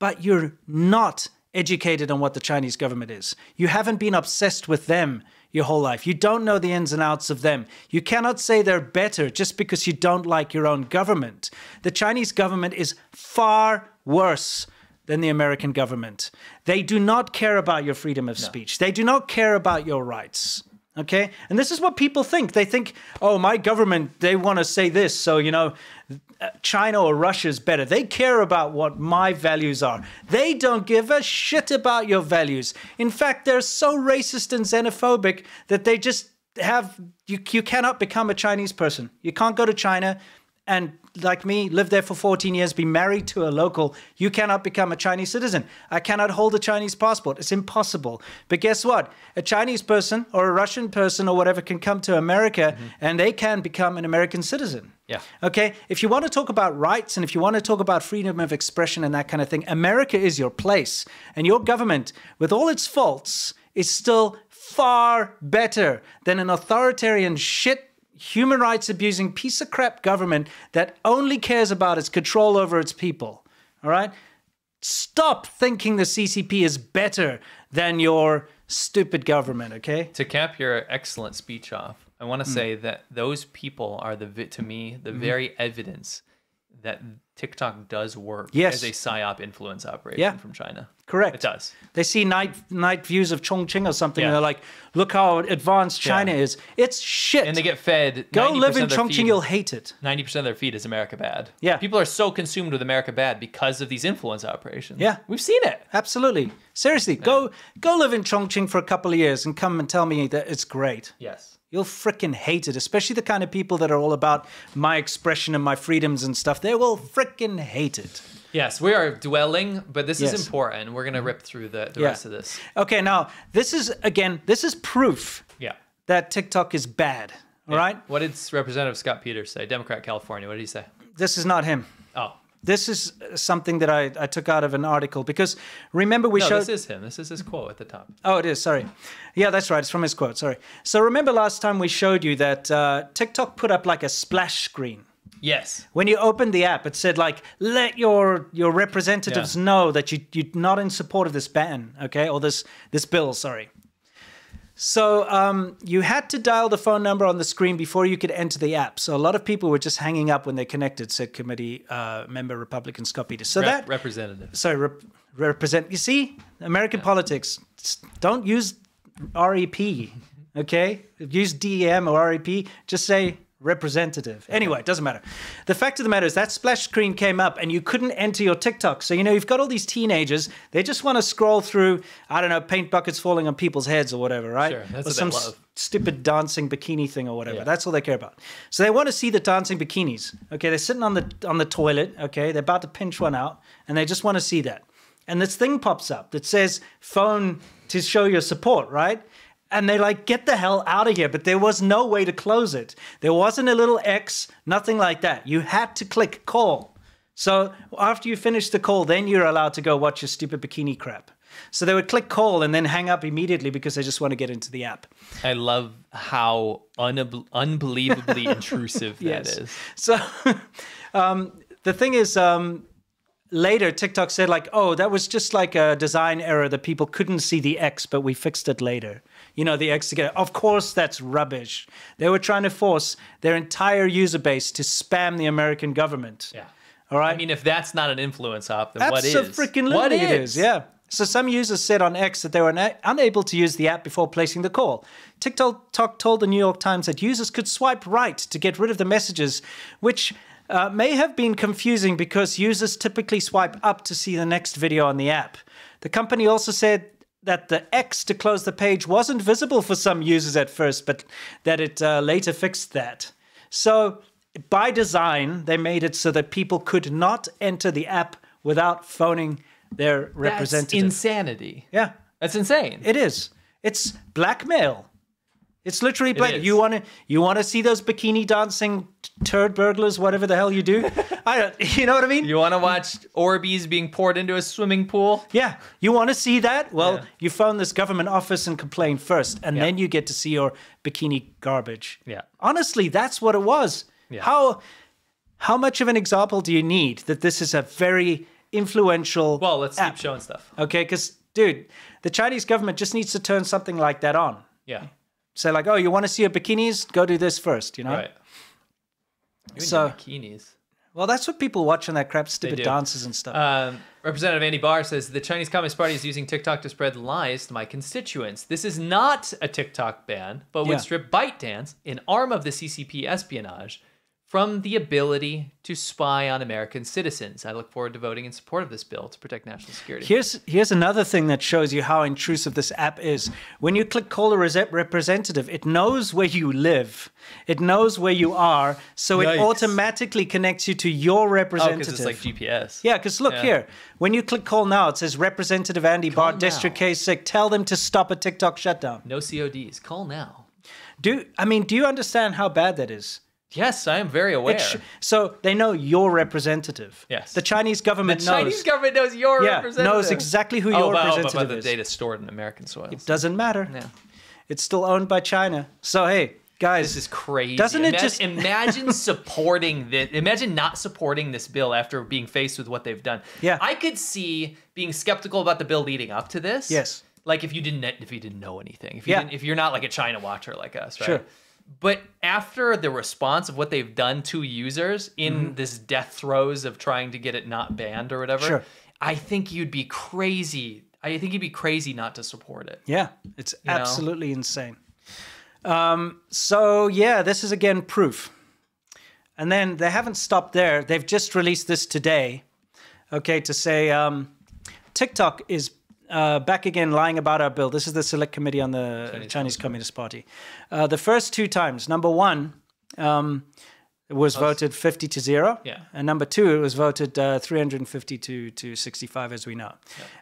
but you're not educated on what the Chinese government is. You haven't been obsessed with them your whole life. You don't know the ins and outs of them. You cannot say they're better just because you don't like your own government. The Chinese government is far worse than the American government. They do not care about your freedom of speech. They do not care about your rights. Okay? And this is what people think. They think, oh, my government, they want to say this. So, you know, Uh, China or Russia is better. They care about what my values are. They don't give a shit about your values. In fact, they're so racist and xenophobic that they just have you you cannot become a Chinese person. You can't go to China and like me live there for 14 years be married to a local. You cannot become a chinese citizen. I cannot hold a chinese passport. It's impossible. But guess what? A chinese person or a russian person or whatever can come to america mm-hmm. and they can become an american citizen. Yeah. Okay, if you want to talk about rights and if you want to talk about freedom of expression and that kind of thing, America is your place. And your government, with all its faults, is still far better than an authoritarian shit human rights abusing piece of crap government that only cares about its control over its people. All right? Stop thinking the CCP is better than your stupid government, okay? To cap your excellent speech off, I want to Mm. say that those people are the to me the Mhm. very evidence that TikTok does work Yes. as a psyop influence operation Yeah. from China. Correct. It does. They see night night views of Chongqing or something, and they're like, "Look how advanced Yeah. China is. It's shit." And they get fed. Go 90% live in Chongqing, feed- you'll hate it. 90% of their feed is America bad. Yeah. People are so consumed with America bad because of these influence operations. Yeah, we've seen it. Absolutely. Seriously, go go live in Chongqing for a couple of years and come and tell me that it's great. Yes. You'll frickin' hate it, especially the kind of people that are all about my expression and my freedoms and stuff. They will frickin' hate it. Yes, we are dwelling, but this Yes. is important. We're going to rip through the, the Yeah. rest of this. Okay, now this is again, this is proof Yeah. that TikTok is bad. All right? What did Representative Scott Peters say? Democrat California. What did he say? This is not him. This is something that I, I took out of an article because remember we no, showed this is him. This is his quote at the top. Oh, it is. Sorry. Yeah, that's right. It's from his quote. Sorry. So remember last time we showed you that uh, TikTok put up like a splash screen. Yes. When you opened the app, it said like, "Let your your representatives Yeah. know that you you're not in support of this ban, okay, or this this bill." Sorry. So um, you had to dial the phone number on the screen before you could enter the app. So a lot of people were just hanging up when they connected. Said committee uh, member Republican Scott Peters. So Rep- that representative. sorry, rep- represent. You see, American politics don't use REP, okay? Use DEM or REP. Just say representative. Anyway, it doesn't matter. The fact of the matter is that splash screen came up and you couldn't enter your TikTok. So, you know, you've got all these teenagers, they just want to scroll through, I don't know, paint buckets falling on people's heads or whatever, right? Sure, that's or some stupid dancing bikini thing or whatever. Yeah. That's all they care about. So they want to see the dancing bikinis. Okay, they're sitting on the on the toilet. Okay, they're about to pinch one out, and they just want to see that. And this thing pops up that says "phone to show your support," right? And they like get the hell out of here. But there was no way to close it. There wasn't a little X, nothing like that. You had to click call. So after you finish the call, then you're allowed to go watch your stupid bikini crap. So they would click call and then hang up immediately because they just want to get into the app. I love how unab- unbelievably intrusive that Yes. is. So um, the thing is, um, later TikTok said like, "Oh, that was just like a design error that people couldn't see the X, but we fixed it later." You know, the X together. Of course, that's rubbish. They were trying to force their entire user base to spam the American government. Yeah. All right. I mean, if that's not an influence op, then what is? freaking What it is? Yeah. So some users said on X that they were unable to use the app before placing the call. TikTok told the New York Times that users could swipe right to get rid of the messages, which uh, may have been confusing because users typically swipe up to see the next video on the app. The company also said that the X to close the page wasn't visible for some users at first, but that it uh, later fixed that. So, by design, they made it so that people could not enter the app without phoning their That's representative. insanity. yeah, That's insane. it is. It's blackmail. It's literally blatant. is. You want to you want to see those bikini dancing turd burglars, whatever the hell you do. I don't, you know what I mean? You want to watch Orbeez being poured into a swimming pool? Yeah, you want to see that? Well, Yeah. you phone this government office and complain first, and Yeah. then you get to see your bikini garbage. Yeah. Honestly, that's what it was. Yeah. How how much of an example do you need that this is a very influential? Well, let's app? keep showing stuff. Okay, because dude, the Chinese government just needs to turn something like that on. Yeah. Say like, oh, you want to see your bikinis? Go do this first. You know. Right. Even So- bikinis. Well, that's what people watch on that crap, stupid dances and stuff. Um, Representative Andy Barr says the Chinese Communist Party is using TikTok to spread lies to my constituents. This is not a TikTok ban, but would Yeah. strip ByteDance, an arm of the CCP espionage, from the ability to spy on American citizens. I look forward to voting in support of this bill to protect national security. Here's here's another thing that shows you how intrusive this app is. When you click call a rese- representative, it knows where you live. It knows where you are, so it automatically connects you to your oh, representative. because it's like GPS. yeah, because look Yeah. here. When you click call now, it says Representative Andy Barr, now. District K6. Tell them to stop a TikTok shutdown. No CODs. Call now. Do I mean? Do you understand how bad that is? Yes, I am very aware. Sh- so they know your representative. Yes. The Chinese government the government Chinese knows. government knows your Yeah, representative. knows exactly who oh, your but, oh, but- representative but the is. data stored in American soil. It doesn't matter. Yeah. It's still owned by China. So hey, guys, This is crazy. Doesn't it just- imagine supporting this? Imagine not supporting this bill after being faced with what they've done. Yeah. I could see being skeptical about the bill leading up to this. Yes. Like if you didn't if you didn't know anything. If you Yeah. didn't, if you're not like a China watcher like us, right? Sure. But after the response of what they've done to users in this death throes of trying to get it not banned or whatever, Mm-hmm. Sure. I think you'd be crazy. I think you'd be crazy not to support it. Yeah, it's You know? absolutely insane. Um, so yeah, this is again proof. And then they haven't stopped there. They've just released this today. Okay, to say um, TikTok is uh, back again lying about our bill. This is the select committee on the Chinese, Communist Party. Uh, the first two times, number one, um, it was voted 50 to 0. Yeah. And number two, it was voted uh, 350 to, to 65, as we know.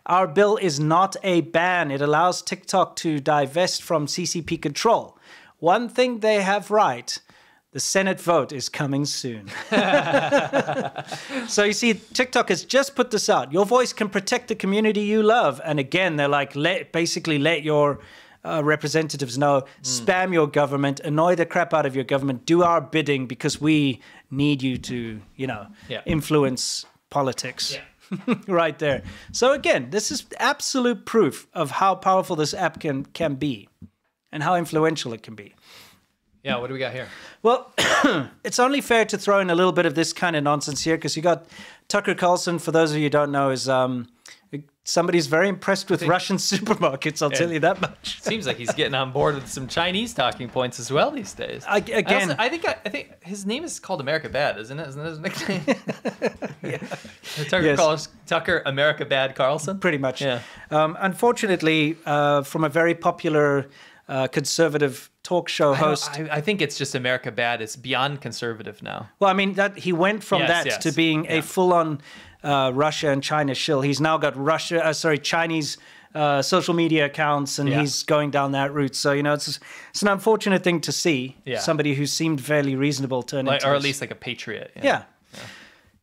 Our bill is not a ban. It allows TikTok to divest from CCP control. One thing they have right the Senate vote is coming soon. so you see, TikTok has just put this out. Your voice can protect the community you love. And again, they're like, let, basically let your uh, representatives know, spam your government, annoy the crap out of your government, do our bidding because we need you to, you know, Yeah. influence politics. right there. So again, this is absolute proof of how powerful this app can can be and how influential it can be. Yeah, what do we got here? Well, it's only fair to throw in a little bit of this kind of nonsense here because you got Tucker Carlson. For those of you who don't know, is um, somebody who's very impressed with Russian supermarkets. I'll tell you that much. Seems like he's getting on board with some Chinese talking points as well these days. I- again- also- I, think I, think his name is called America Bad, isn't it? Isn't that his nickname? Tucker, Yes. Carls- Tucker America Bad Carlson. Pretty much. Yeah. Um, unfortunately, uh, from a very popular uh, conservative talk show host. I, I think it's just America Bad. It's beyond conservative now. Well, I mean that he went from Yes, that yes. to being a full-on uh, Russia and China shill. He's now got Russia, uh, sorry, Chinese uh, social media accounts, and Yeah. he's going down that route. So you know, it's it's an unfortunate thing to see. Yeah. Somebody who seemed fairly reasonable turn Like, into or at least like a patriot. Yeah.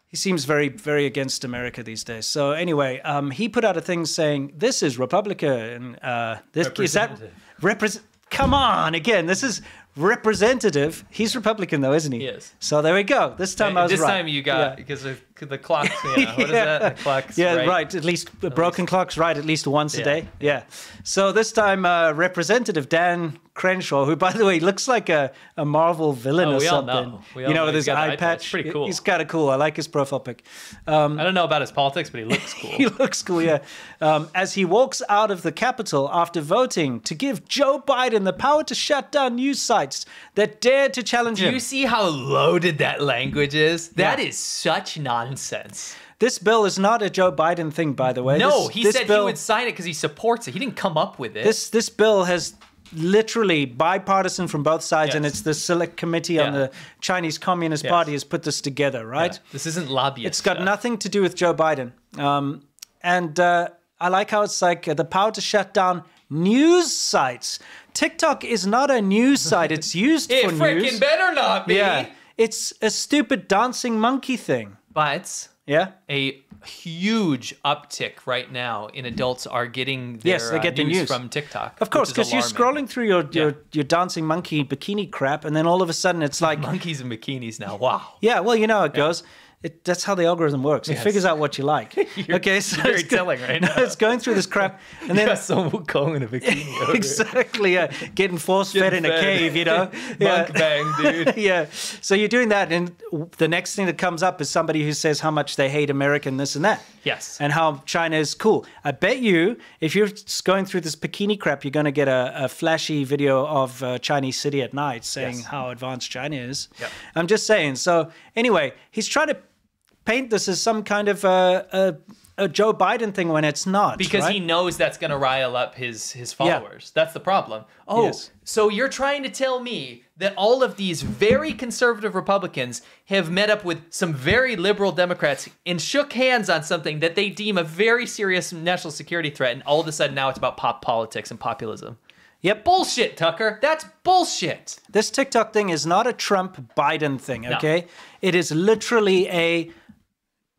He seems very, very against America these days. So anyway, um, he put out a thing saying, "This is Republica," and uh, this is that. Represent. Come on, again, this is representative. He's Republican though, isn't he? Yes. So there we go. This time I was this right. time you got Yeah. because of the clocks. Yeah, what is that? The clocks. Yeah, right. right. At least the broken clock's right at least once a day. Yeah. So this time, uh, Representative Dan Crenshaw, who by the way looks like a, a Marvel villain Oh, or we all something. know. You know, know with his eye eye patch. Pretty cool. He's kind of cool. I like his profile pic. Um, I don't know about his politics, but he looks cool. he looks cool, yeah. Um, as he walks out of the Capitol after voting to give Joe Biden the power to shut down news sites that dare to challenge Do him. you see how loaded that language is? That is Yeah. such nonsense. This bill is not a Joe Biden thing, by the way. No, This- he this said bill, he would sign it because he supports it. He didn't come up with it. This this bill has literally bipartisan from both sides, and it's the select committee on the Chinese Communist Yes. Party has put this together, right? Yeah, This isn't lobbyist. It's got stuff. nothing to do with Joe Biden. Um, and uh, I like how it's like uh, the power to shut down news sites. TikTok is not a news site. It's used It for freaking news. better not be. Yeah, it's a stupid dancing monkey thing. But Yeah. a huge uptick right now in adults are getting their Yes, they uh, get the news, from TikTok. Of course, because you're scrolling through your, your your dancing monkey bikini crap, and then all of a sudden it's like monkeys and bikinis now. Wow. Yeah, well, you know how it goes. It, that's how the algorithm works. It Yes. figures out what you like. okay, so very it's go- telling right no, now. It's going through this crap, and then yeah, some Wukong in a bikini. exactly, yeah, getting force fed in Getting a cave, you know. Monk bang, dude. yeah. So you're doing that, and the next thing that comes up is somebody who says how much they hate America and this and that. Yes. And how China is cool. I bet you, if you're going through this bikini crap, you're going to get a, a flashy video of uh, Chinese city at night saying Yes. how advanced China is. Yep. I'm just saying. So anyway, he's trying to paint this as some kind of uh, a, a Joe Biden thing when it's not. because right? he knows that's going to rile up his his Yeah. followers. That's the problem. Oh, Yes. so you're trying to tell me that all of these very conservative Republicans have met up with some very liberal Democrats and shook hands on something that they deem a very serious national security threat, and all of a sudden now it's about pop politics and populism. Yep. Bullshit, Tucker. That's bullshit. This TikTok thing is not a Trump Biden thing, okay? It is literally a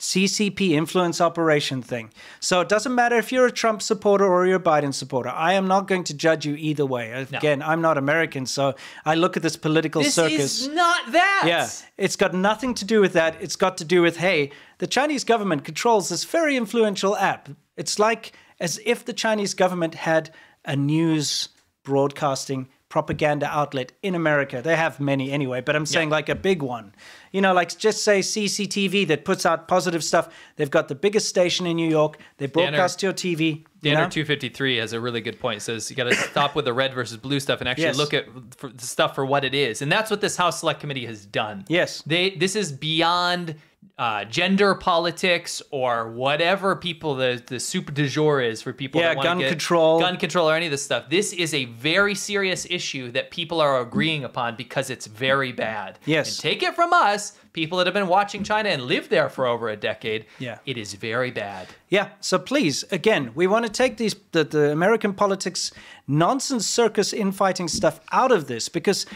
CCP influence operation thing. So it doesn't matter if you're a Trump supporter or you're a Biden supporter. I am not going to judge you either way. Again, I'm not American, so I look at this political This circus. is not that. Yeah, it's got nothing to do with that. It's got to do with hey, the Chinese government controls this very influential app. It's like as if the Chinese government had a news broadcasting propaganda outlet in America. They have many anyway, but I'm saying like a big one. You know, like just say CCTV that puts out positive stuff. They've got the biggest station in New York. They broadcast to your TV. You Danner know? 253 has a really good point. It says you got to stop with the red versus blue stuff and actually Yes. look at the stuff for what it is. And that's what this House Select Committee has done. Yes. They this is beyond uh, gender politics or whatever people the the super du jour is for people Yeah, gun get control. gun control or any of this stuff. This is a very serious issue that people are agreeing upon because it's very bad. Yes. And take it from us, people that have been watching China and lived there for over a decade. Yeah. It is very bad. Yeah. So please, again, we want to take these the, the American politics nonsense circus infighting stuff out of this because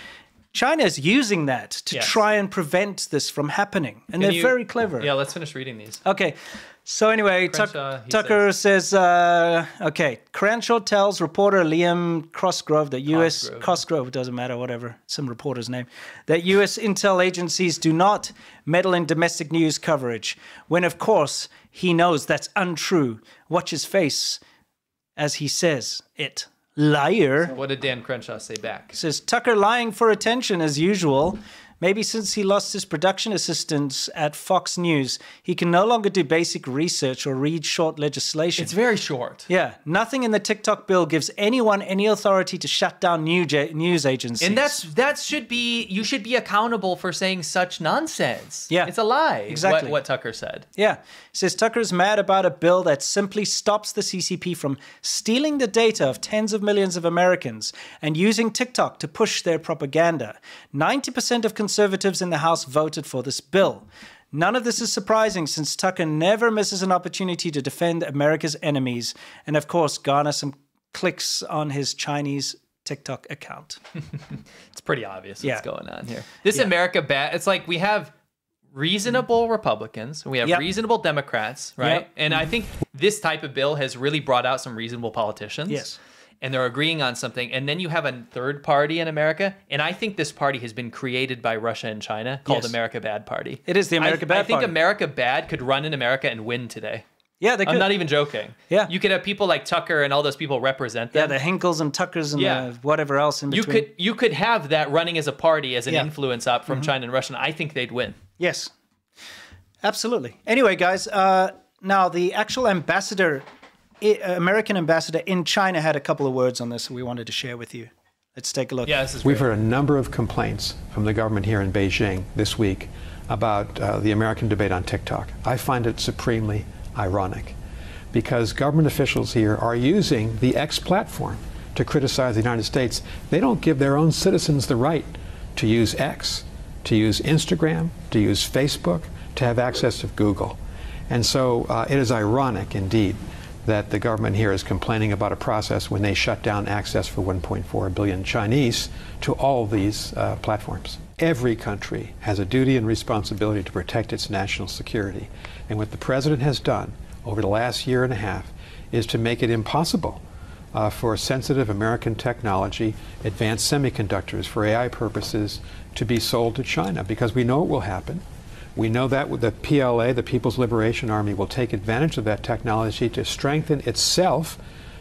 China is using that to Yes. try and prevent this from happening, and Can they're you- very clever. Yeah, let's finish reading these. Okay. So anyway, Crenshaw, Tucker says, uh, okay, Crenshaw tells reporter Liam Crossgrove that U.S. Cosgrove doesn't matter, whatever, some reporter's name, that U.S. intel agencies do not meddle in domestic news coverage. When of course he knows that's untrue. Watch his face as he says it. Liar. What did Dan Crenshaw say back? Says Tucker lying for attention as usual. Maybe since he lost his production assistants at Fox News, he can no longer do basic research or read short legislation. It's very short. yeah, nothing in the TikTok bill gives anyone any authority to shut down news agencies. And that's that should be you should be accountable for saying such nonsense. Yeah. It's a lie. Exactly. What, what Tucker said. Yeah. Says Tucker's mad about a bill that simply stops the CCP from stealing the data of tens of millions of Americans and using TikTok to push their propaganda. 90% of conservatives in the House voted for this bill. None of this is surprising since Tucker never misses an opportunity to defend America's enemies and, of course, garner some clicks on his Chinese TikTok account. It's pretty obvious Yeah. what's going on here. This Yeah. America bad. It's like we have reasonable Republicans, we have Yep. reasonable Democrats, right? Yep. And I think this type of bill has really brought out some reasonable politicians. Yes. And they're agreeing on something. And then you have a third party in America. And I think this party has been created by Russia and China called Yes. America Bad Party. It is the America I, Bad I think Party. America Bad could run in America and win today. Yeah, they could. I'm not even joking. Yeah. You could have people like Tucker and all those people represent yeah, the Hinkles and Tuckers and Yeah. the whatever else in between. you could you could have that running as a party as an Yeah. Mm-hmm. influence up from China and Russia. and I think they'd win. Yes, absolutely. Anyway, guys, uh, now the actual ambassador, American ambassador in China, had a couple of words on this we wanted to share with you. Let's take a look. Yeah, We've great. heard a number of complaints from the government here in Beijing this week about uh, the American debate on TikTok. I find it supremely ironic because government officials here are using the X platform to criticize the United States. They don't give their own citizens the right to use X, to use Instagram, to use Facebook, to have access to Google. And so uh, it is ironic indeed that the government here is complaining about a process when they shut down access for 1.4 billion Chinese to all these uh, platforms. Every country has a duty and responsibility to protect its national security. And what the president has done over the last year and a half is to make it impossible uh, for sensitive American technology, advanced semiconductors for AI purposes, to be sold to China because we know it will happen. We know that the PLA, the People's Liberation Army, will take advantage of that technology to strengthen itself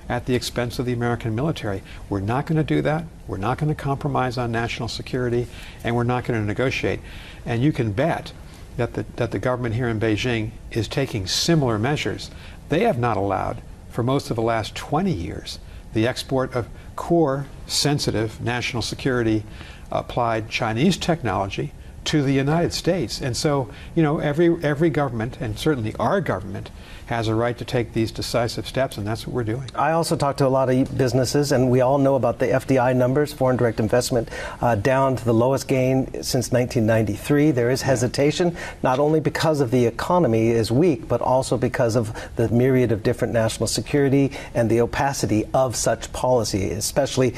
at the expense of the American military. We're not going to do that. We're not going to compromise on national security, and we're not going to negotiate. And you can bet that the, that the government here in Beijing is taking similar measures. They have not allowed, for most of the last 20 years, the export of core, sensitive, national security applied Chinese technology to the United States. And so, you know, every every government, and certainly our government, has a right to take these decisive steps, and that's what we're doing. I also talk to a lot of businesses, and we all know about the FDI numbers, foreign direct investment, uh, down to the lowest gain since 1993. There is hesitation, not only because of the economy is weak, but also because of the myriad of different national security and the opacity of such policy, especially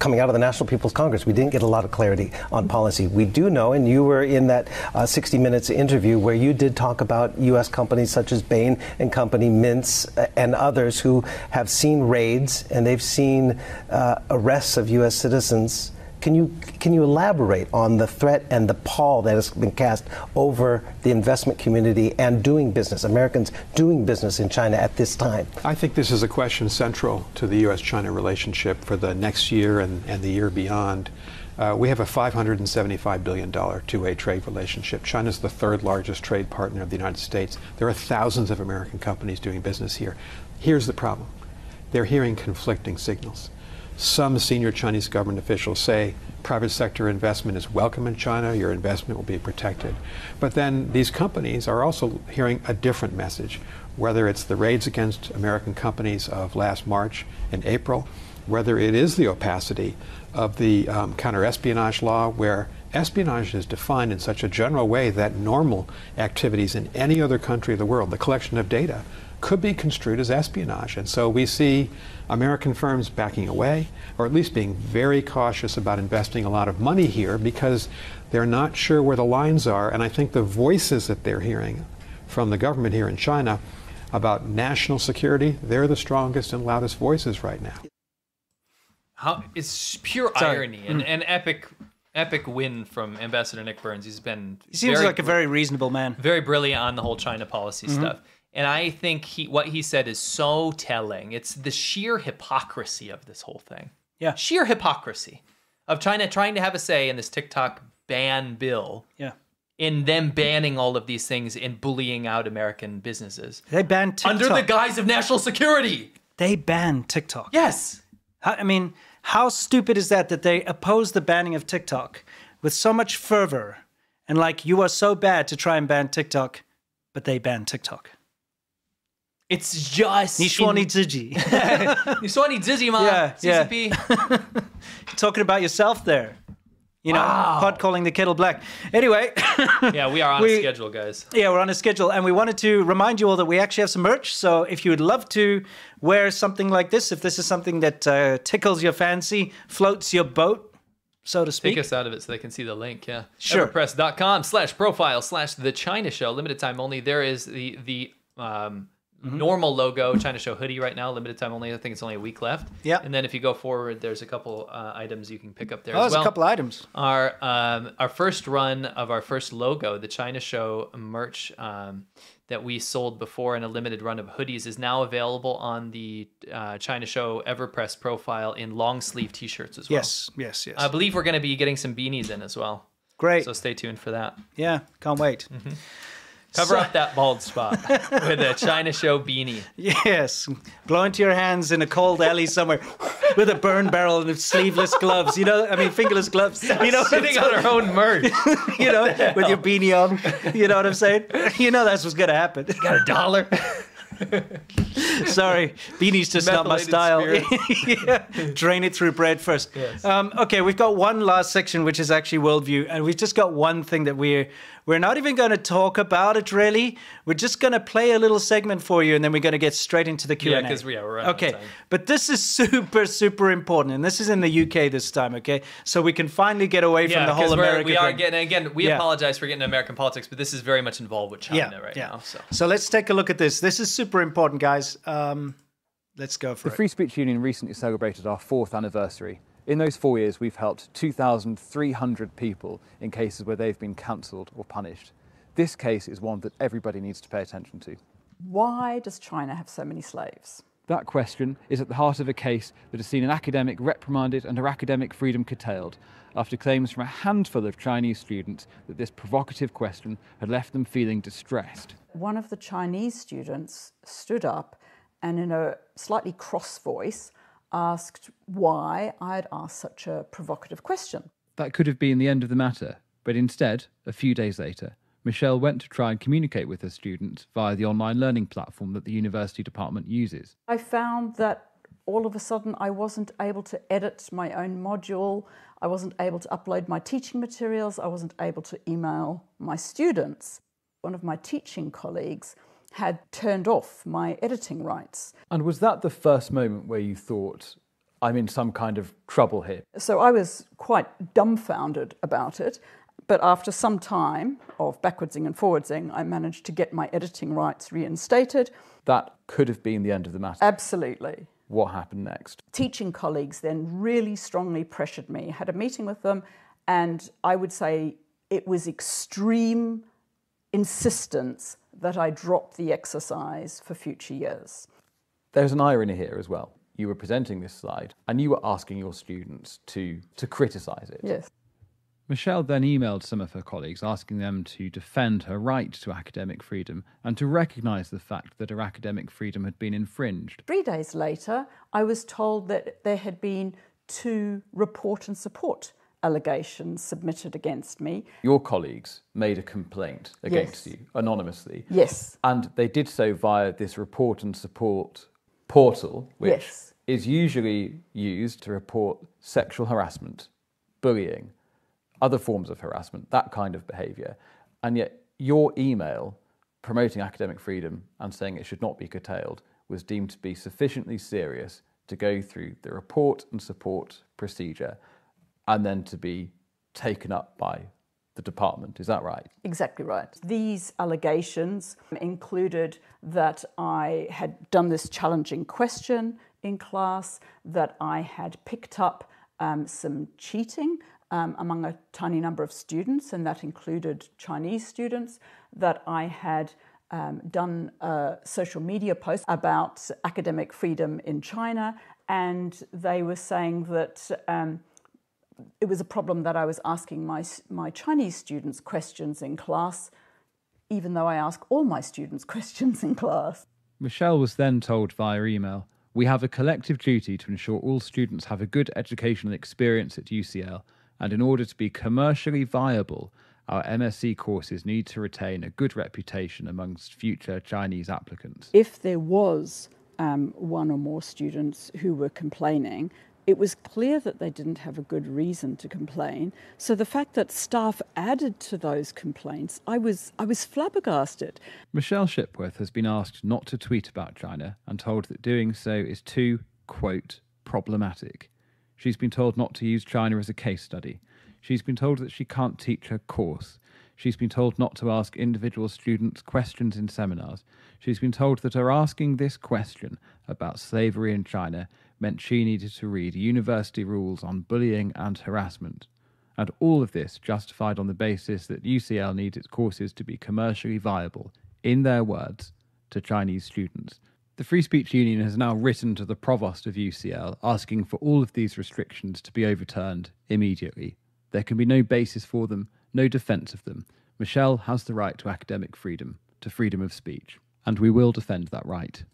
coming out of the National People's Congress. We didn't get a lot of clarity on policy. We do know, and you were in that uh, 60 Minutes interview where you did talk about U.S. companies such as Bain and Company, Mintz, uh, and others who have seen raids and they've seen uh, arrests of U.S. citizens can you can you elaborate on the threat and the pall that has been cast over the investment community and doing business, Americans doing business in China at this time? I think this is a question central to the U.S.-China relationship for the next year and, and the year beyond. Uh, we have a $575 billion two-way trade relationship. China is the third largest trade partner of the United States. There are thousands of American companies doing business here. Here's the problem. They're hearing conflicting signals. Some senior Chinese government officials say private sector investment is welcome in China, your investment will be protected. But then these companies are also hearing a different message, whether it's the raids against American companies of last March and April, whether it is the opacity of the um, counter espionage law, where espionage is defined in such a general way that normal activities in any other country of the world, the collection of data, could be construed as espionage. And so we see American firms backing away, or at least being very cautious about investing a lot of money here because they're not sure where the lines are. And I think the voices that they're hearing from the government here in China about national security, they're the strongest and loudest voices right now. How, it's pure Sorry. irony and Mm. an epic epic win from Ambassador Nick Burns. He's been He seems very like a very reasonable man. very brilliant on the whole China policy Mhm. stuff. And I think he what he said is so telling. It's the sheer hypocrisy of this whole thing. Yeah. Sheer hypocrisy of China trying to have a say in this TikTok ban bill. Yeah. In them banning all of these things and bullying out American businesses. They banned TikTok. Under the guise of national security. They banned TikTok. Yes. I mean, how stupid is that that they oppose the banning of TikTok with so much fervor and like you are so bad to try and ban TikTok, but they ban TikTok. It's just Nishwani Dizzy. Nishwani Dizzy, man. Yeah, CCP. Yeah. Talking about yourself there. You know, wow. pot calling the kettle black. Anyway. yeah, we are on we, a schedule, guys. Yeah, we're on a schedule. And we wanted to remind you all that we actually have some merch. So if you would love to wear something like this, if this is something that uh, tickles your fancy, floats your boat, so to speak. Take us out of it so they can see the link. Yeah. Sure. Everpress.com slash profile slash the China show. Limited time only. There is the, the, um, Mm-hmm. normal logo China show hoodie right now. Limited time only. I think it's only a week left. Yeah. And then if you go forward, there's a couple uh, items you can pick up there Oh, as there's well. a couple items. Our um, our first run of our first logo, the China Show merch um, that we sold before in a limited run of hoodies, is now available on the uh, China Show Everpress profile in long sleeve T-shirts as well. Yes, yes, yes. I believe we're going to be getting some beanies in as well. Great. So stay tuned for that. Yeah, can't wait. Cover So- up that bald spot with a China Show beanie. Yes, blow into your hands in a cold alley somewhere with a burn barrel and sleeveless gloves. You know, I mean, fingerless gloves. You know, Sitting on our own merch. you know, with your beanie on. You know what I'm saying? You know that's what's gonna happen. Got a dollar. Sorry, beanie's just not my style. Yeah. Drain it through bread first. Yes. Um, okay, we've got one last section, which is actually worldview, and we've just got one thing that we're we're not even going to talk about it really. We're just going to play a little segment for you, and then we're going to get straight into the Q and A. we- yeah, we're running okay. But this is super super important, and this is in the UK this time. Okay, so we can finally get away from the whole 'cause we're- America we are thing. getting again. We Yeah. apologize for getting American politics, but this is very much involved with China right now. So So let's take a look at this. This is super important, guys. Um, let's go for The it. The Free Speech Union recently celebrated our fourth anniversary. In those four years, we've helped 2,300 people in cases where they've been cancelled or punished. This case is one that everybody needs to pay attention to. Why does China have so many slaves? That question is at the heart of a case that has seen an academic reprimanded and her academic freedom curtailed after claims from a handful of Chinese students that this provocative question had left them feeling distressed. One of the Chinese students stood up and, in a slightly cross voice, asked why I had asked such a provocative question. That could have been the end of the matter, but instead, a few days later, Michelle went to try and communicate with her students via the online learning platform that the university department uses. I found that all of a sudden I wasn't able to edit my own module, I wasn't able to upload my teaching materials, I wasn't able to email my students. One of my teaching colleagues had turned off my editing rights. And was that the first moment where you thought, I'm in some kind of trouble here? So I was quite dumbfounded about it. But after some time of backwardsing and forwardsing, I managed to get my editing rights reinstated. That could have been the end of the matter. Absolutely. What happened next? Teaching colleagues then really strongly pressured me, had a meeting with them, and I would say it was extreme insistence that I drop the exercise for future years. There's an irony here as well. You were presenting this slide and you were asking your students to, to criticise it. Yes. Michelle then emailed some of her colleagues asking them to defend her right to academic freedom and to recognise the fact that her academic freedom had been infringed. Three days later, I was told that there had been two report and support allegations submitted against me. Your colleagues made a complaint against Yes. you anonymously. Yes. And they did so via this report and support portal, which Yes. is usually used to report sexual harassment, bullying, other forms of harassment, that kind of behaviour. And yet, your email promoting academic freedom and saying it should not be curtailed was deemed to be sufficiently serious to go through the report and support procedure and then to be taken up by the department. Is that right? Exactly right. These allegations included that I had done this challenging question in class, that I had picked up um, some cheating um, among a tiny number of students, and that included Chinese students, that I had um, done a social media post about academic freedom in China, and they were saying that. Um, it was a problem that I was asking my, my Chinese students questions in class, even though I ask all my students questions in class. Michelle was then told via email We have a collective duty to ensure all students have a good educational experience at UCL, and in order to be commercially viable, our MSc courses need to retain a good reputation amongst future Chinese applicants. If there was um, one or more students who were complaining, it was clear that they didn't have a good reason to complain. So the fact that staff added to those complaints, I was I was flabbergasted. Michelle Shipworth has been asked not to tweet about China and told that doing so is too, quote, problematic. She's been told not to use China as a case study. She's been told that she can't teach her course. She's been told not to ask individual students questions in seminars. She's been told that her asking this question about slavery in China meant she needed to read university rules on bullying and harassment. And all of this justified on the basis that UCL needs its courses to be commercially viable, in their words, to Chinese students. The Free Speech Union has now written to the provost of UCL asking for all of these restrictions to be overturned immediately. There can be no basis for them, no defence of them. Michelle has the right to academic freedom, to freedom of speech, and we will defend that right.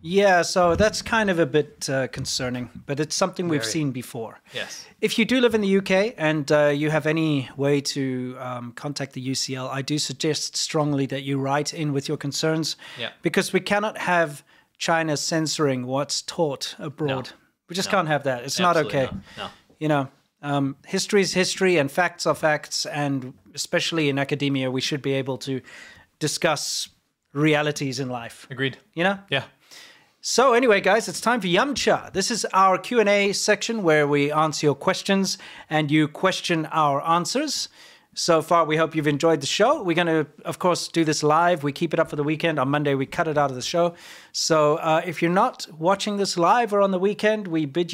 Yeah, so that's kind of a bit uh, concerning, but it's something we've Very. seen before. Yes. If you do live in the UK and uh, you have any way to um, contact the UCL, I do suggest strongly that you write in with your concerns Yeah. because we cannot have China censoring what's taught abroad. No. We just No. can't have that. It's not okay. not. No. You know, um, history is history and facts are facts. And especially in academia, we should be able to discuss realities in life. Agreed. You know? Yeah. So anyway, guys, it's time for Yamcha. This is our Q&A section where we answer your questions and you question our answers. So far, we hope you've enjoyed the show. We're going to, of course, do this live. We keep it up for the weekend. On Monday, we cut it out of the show. So uh, if you're not watching this live or on the weekend, we bid you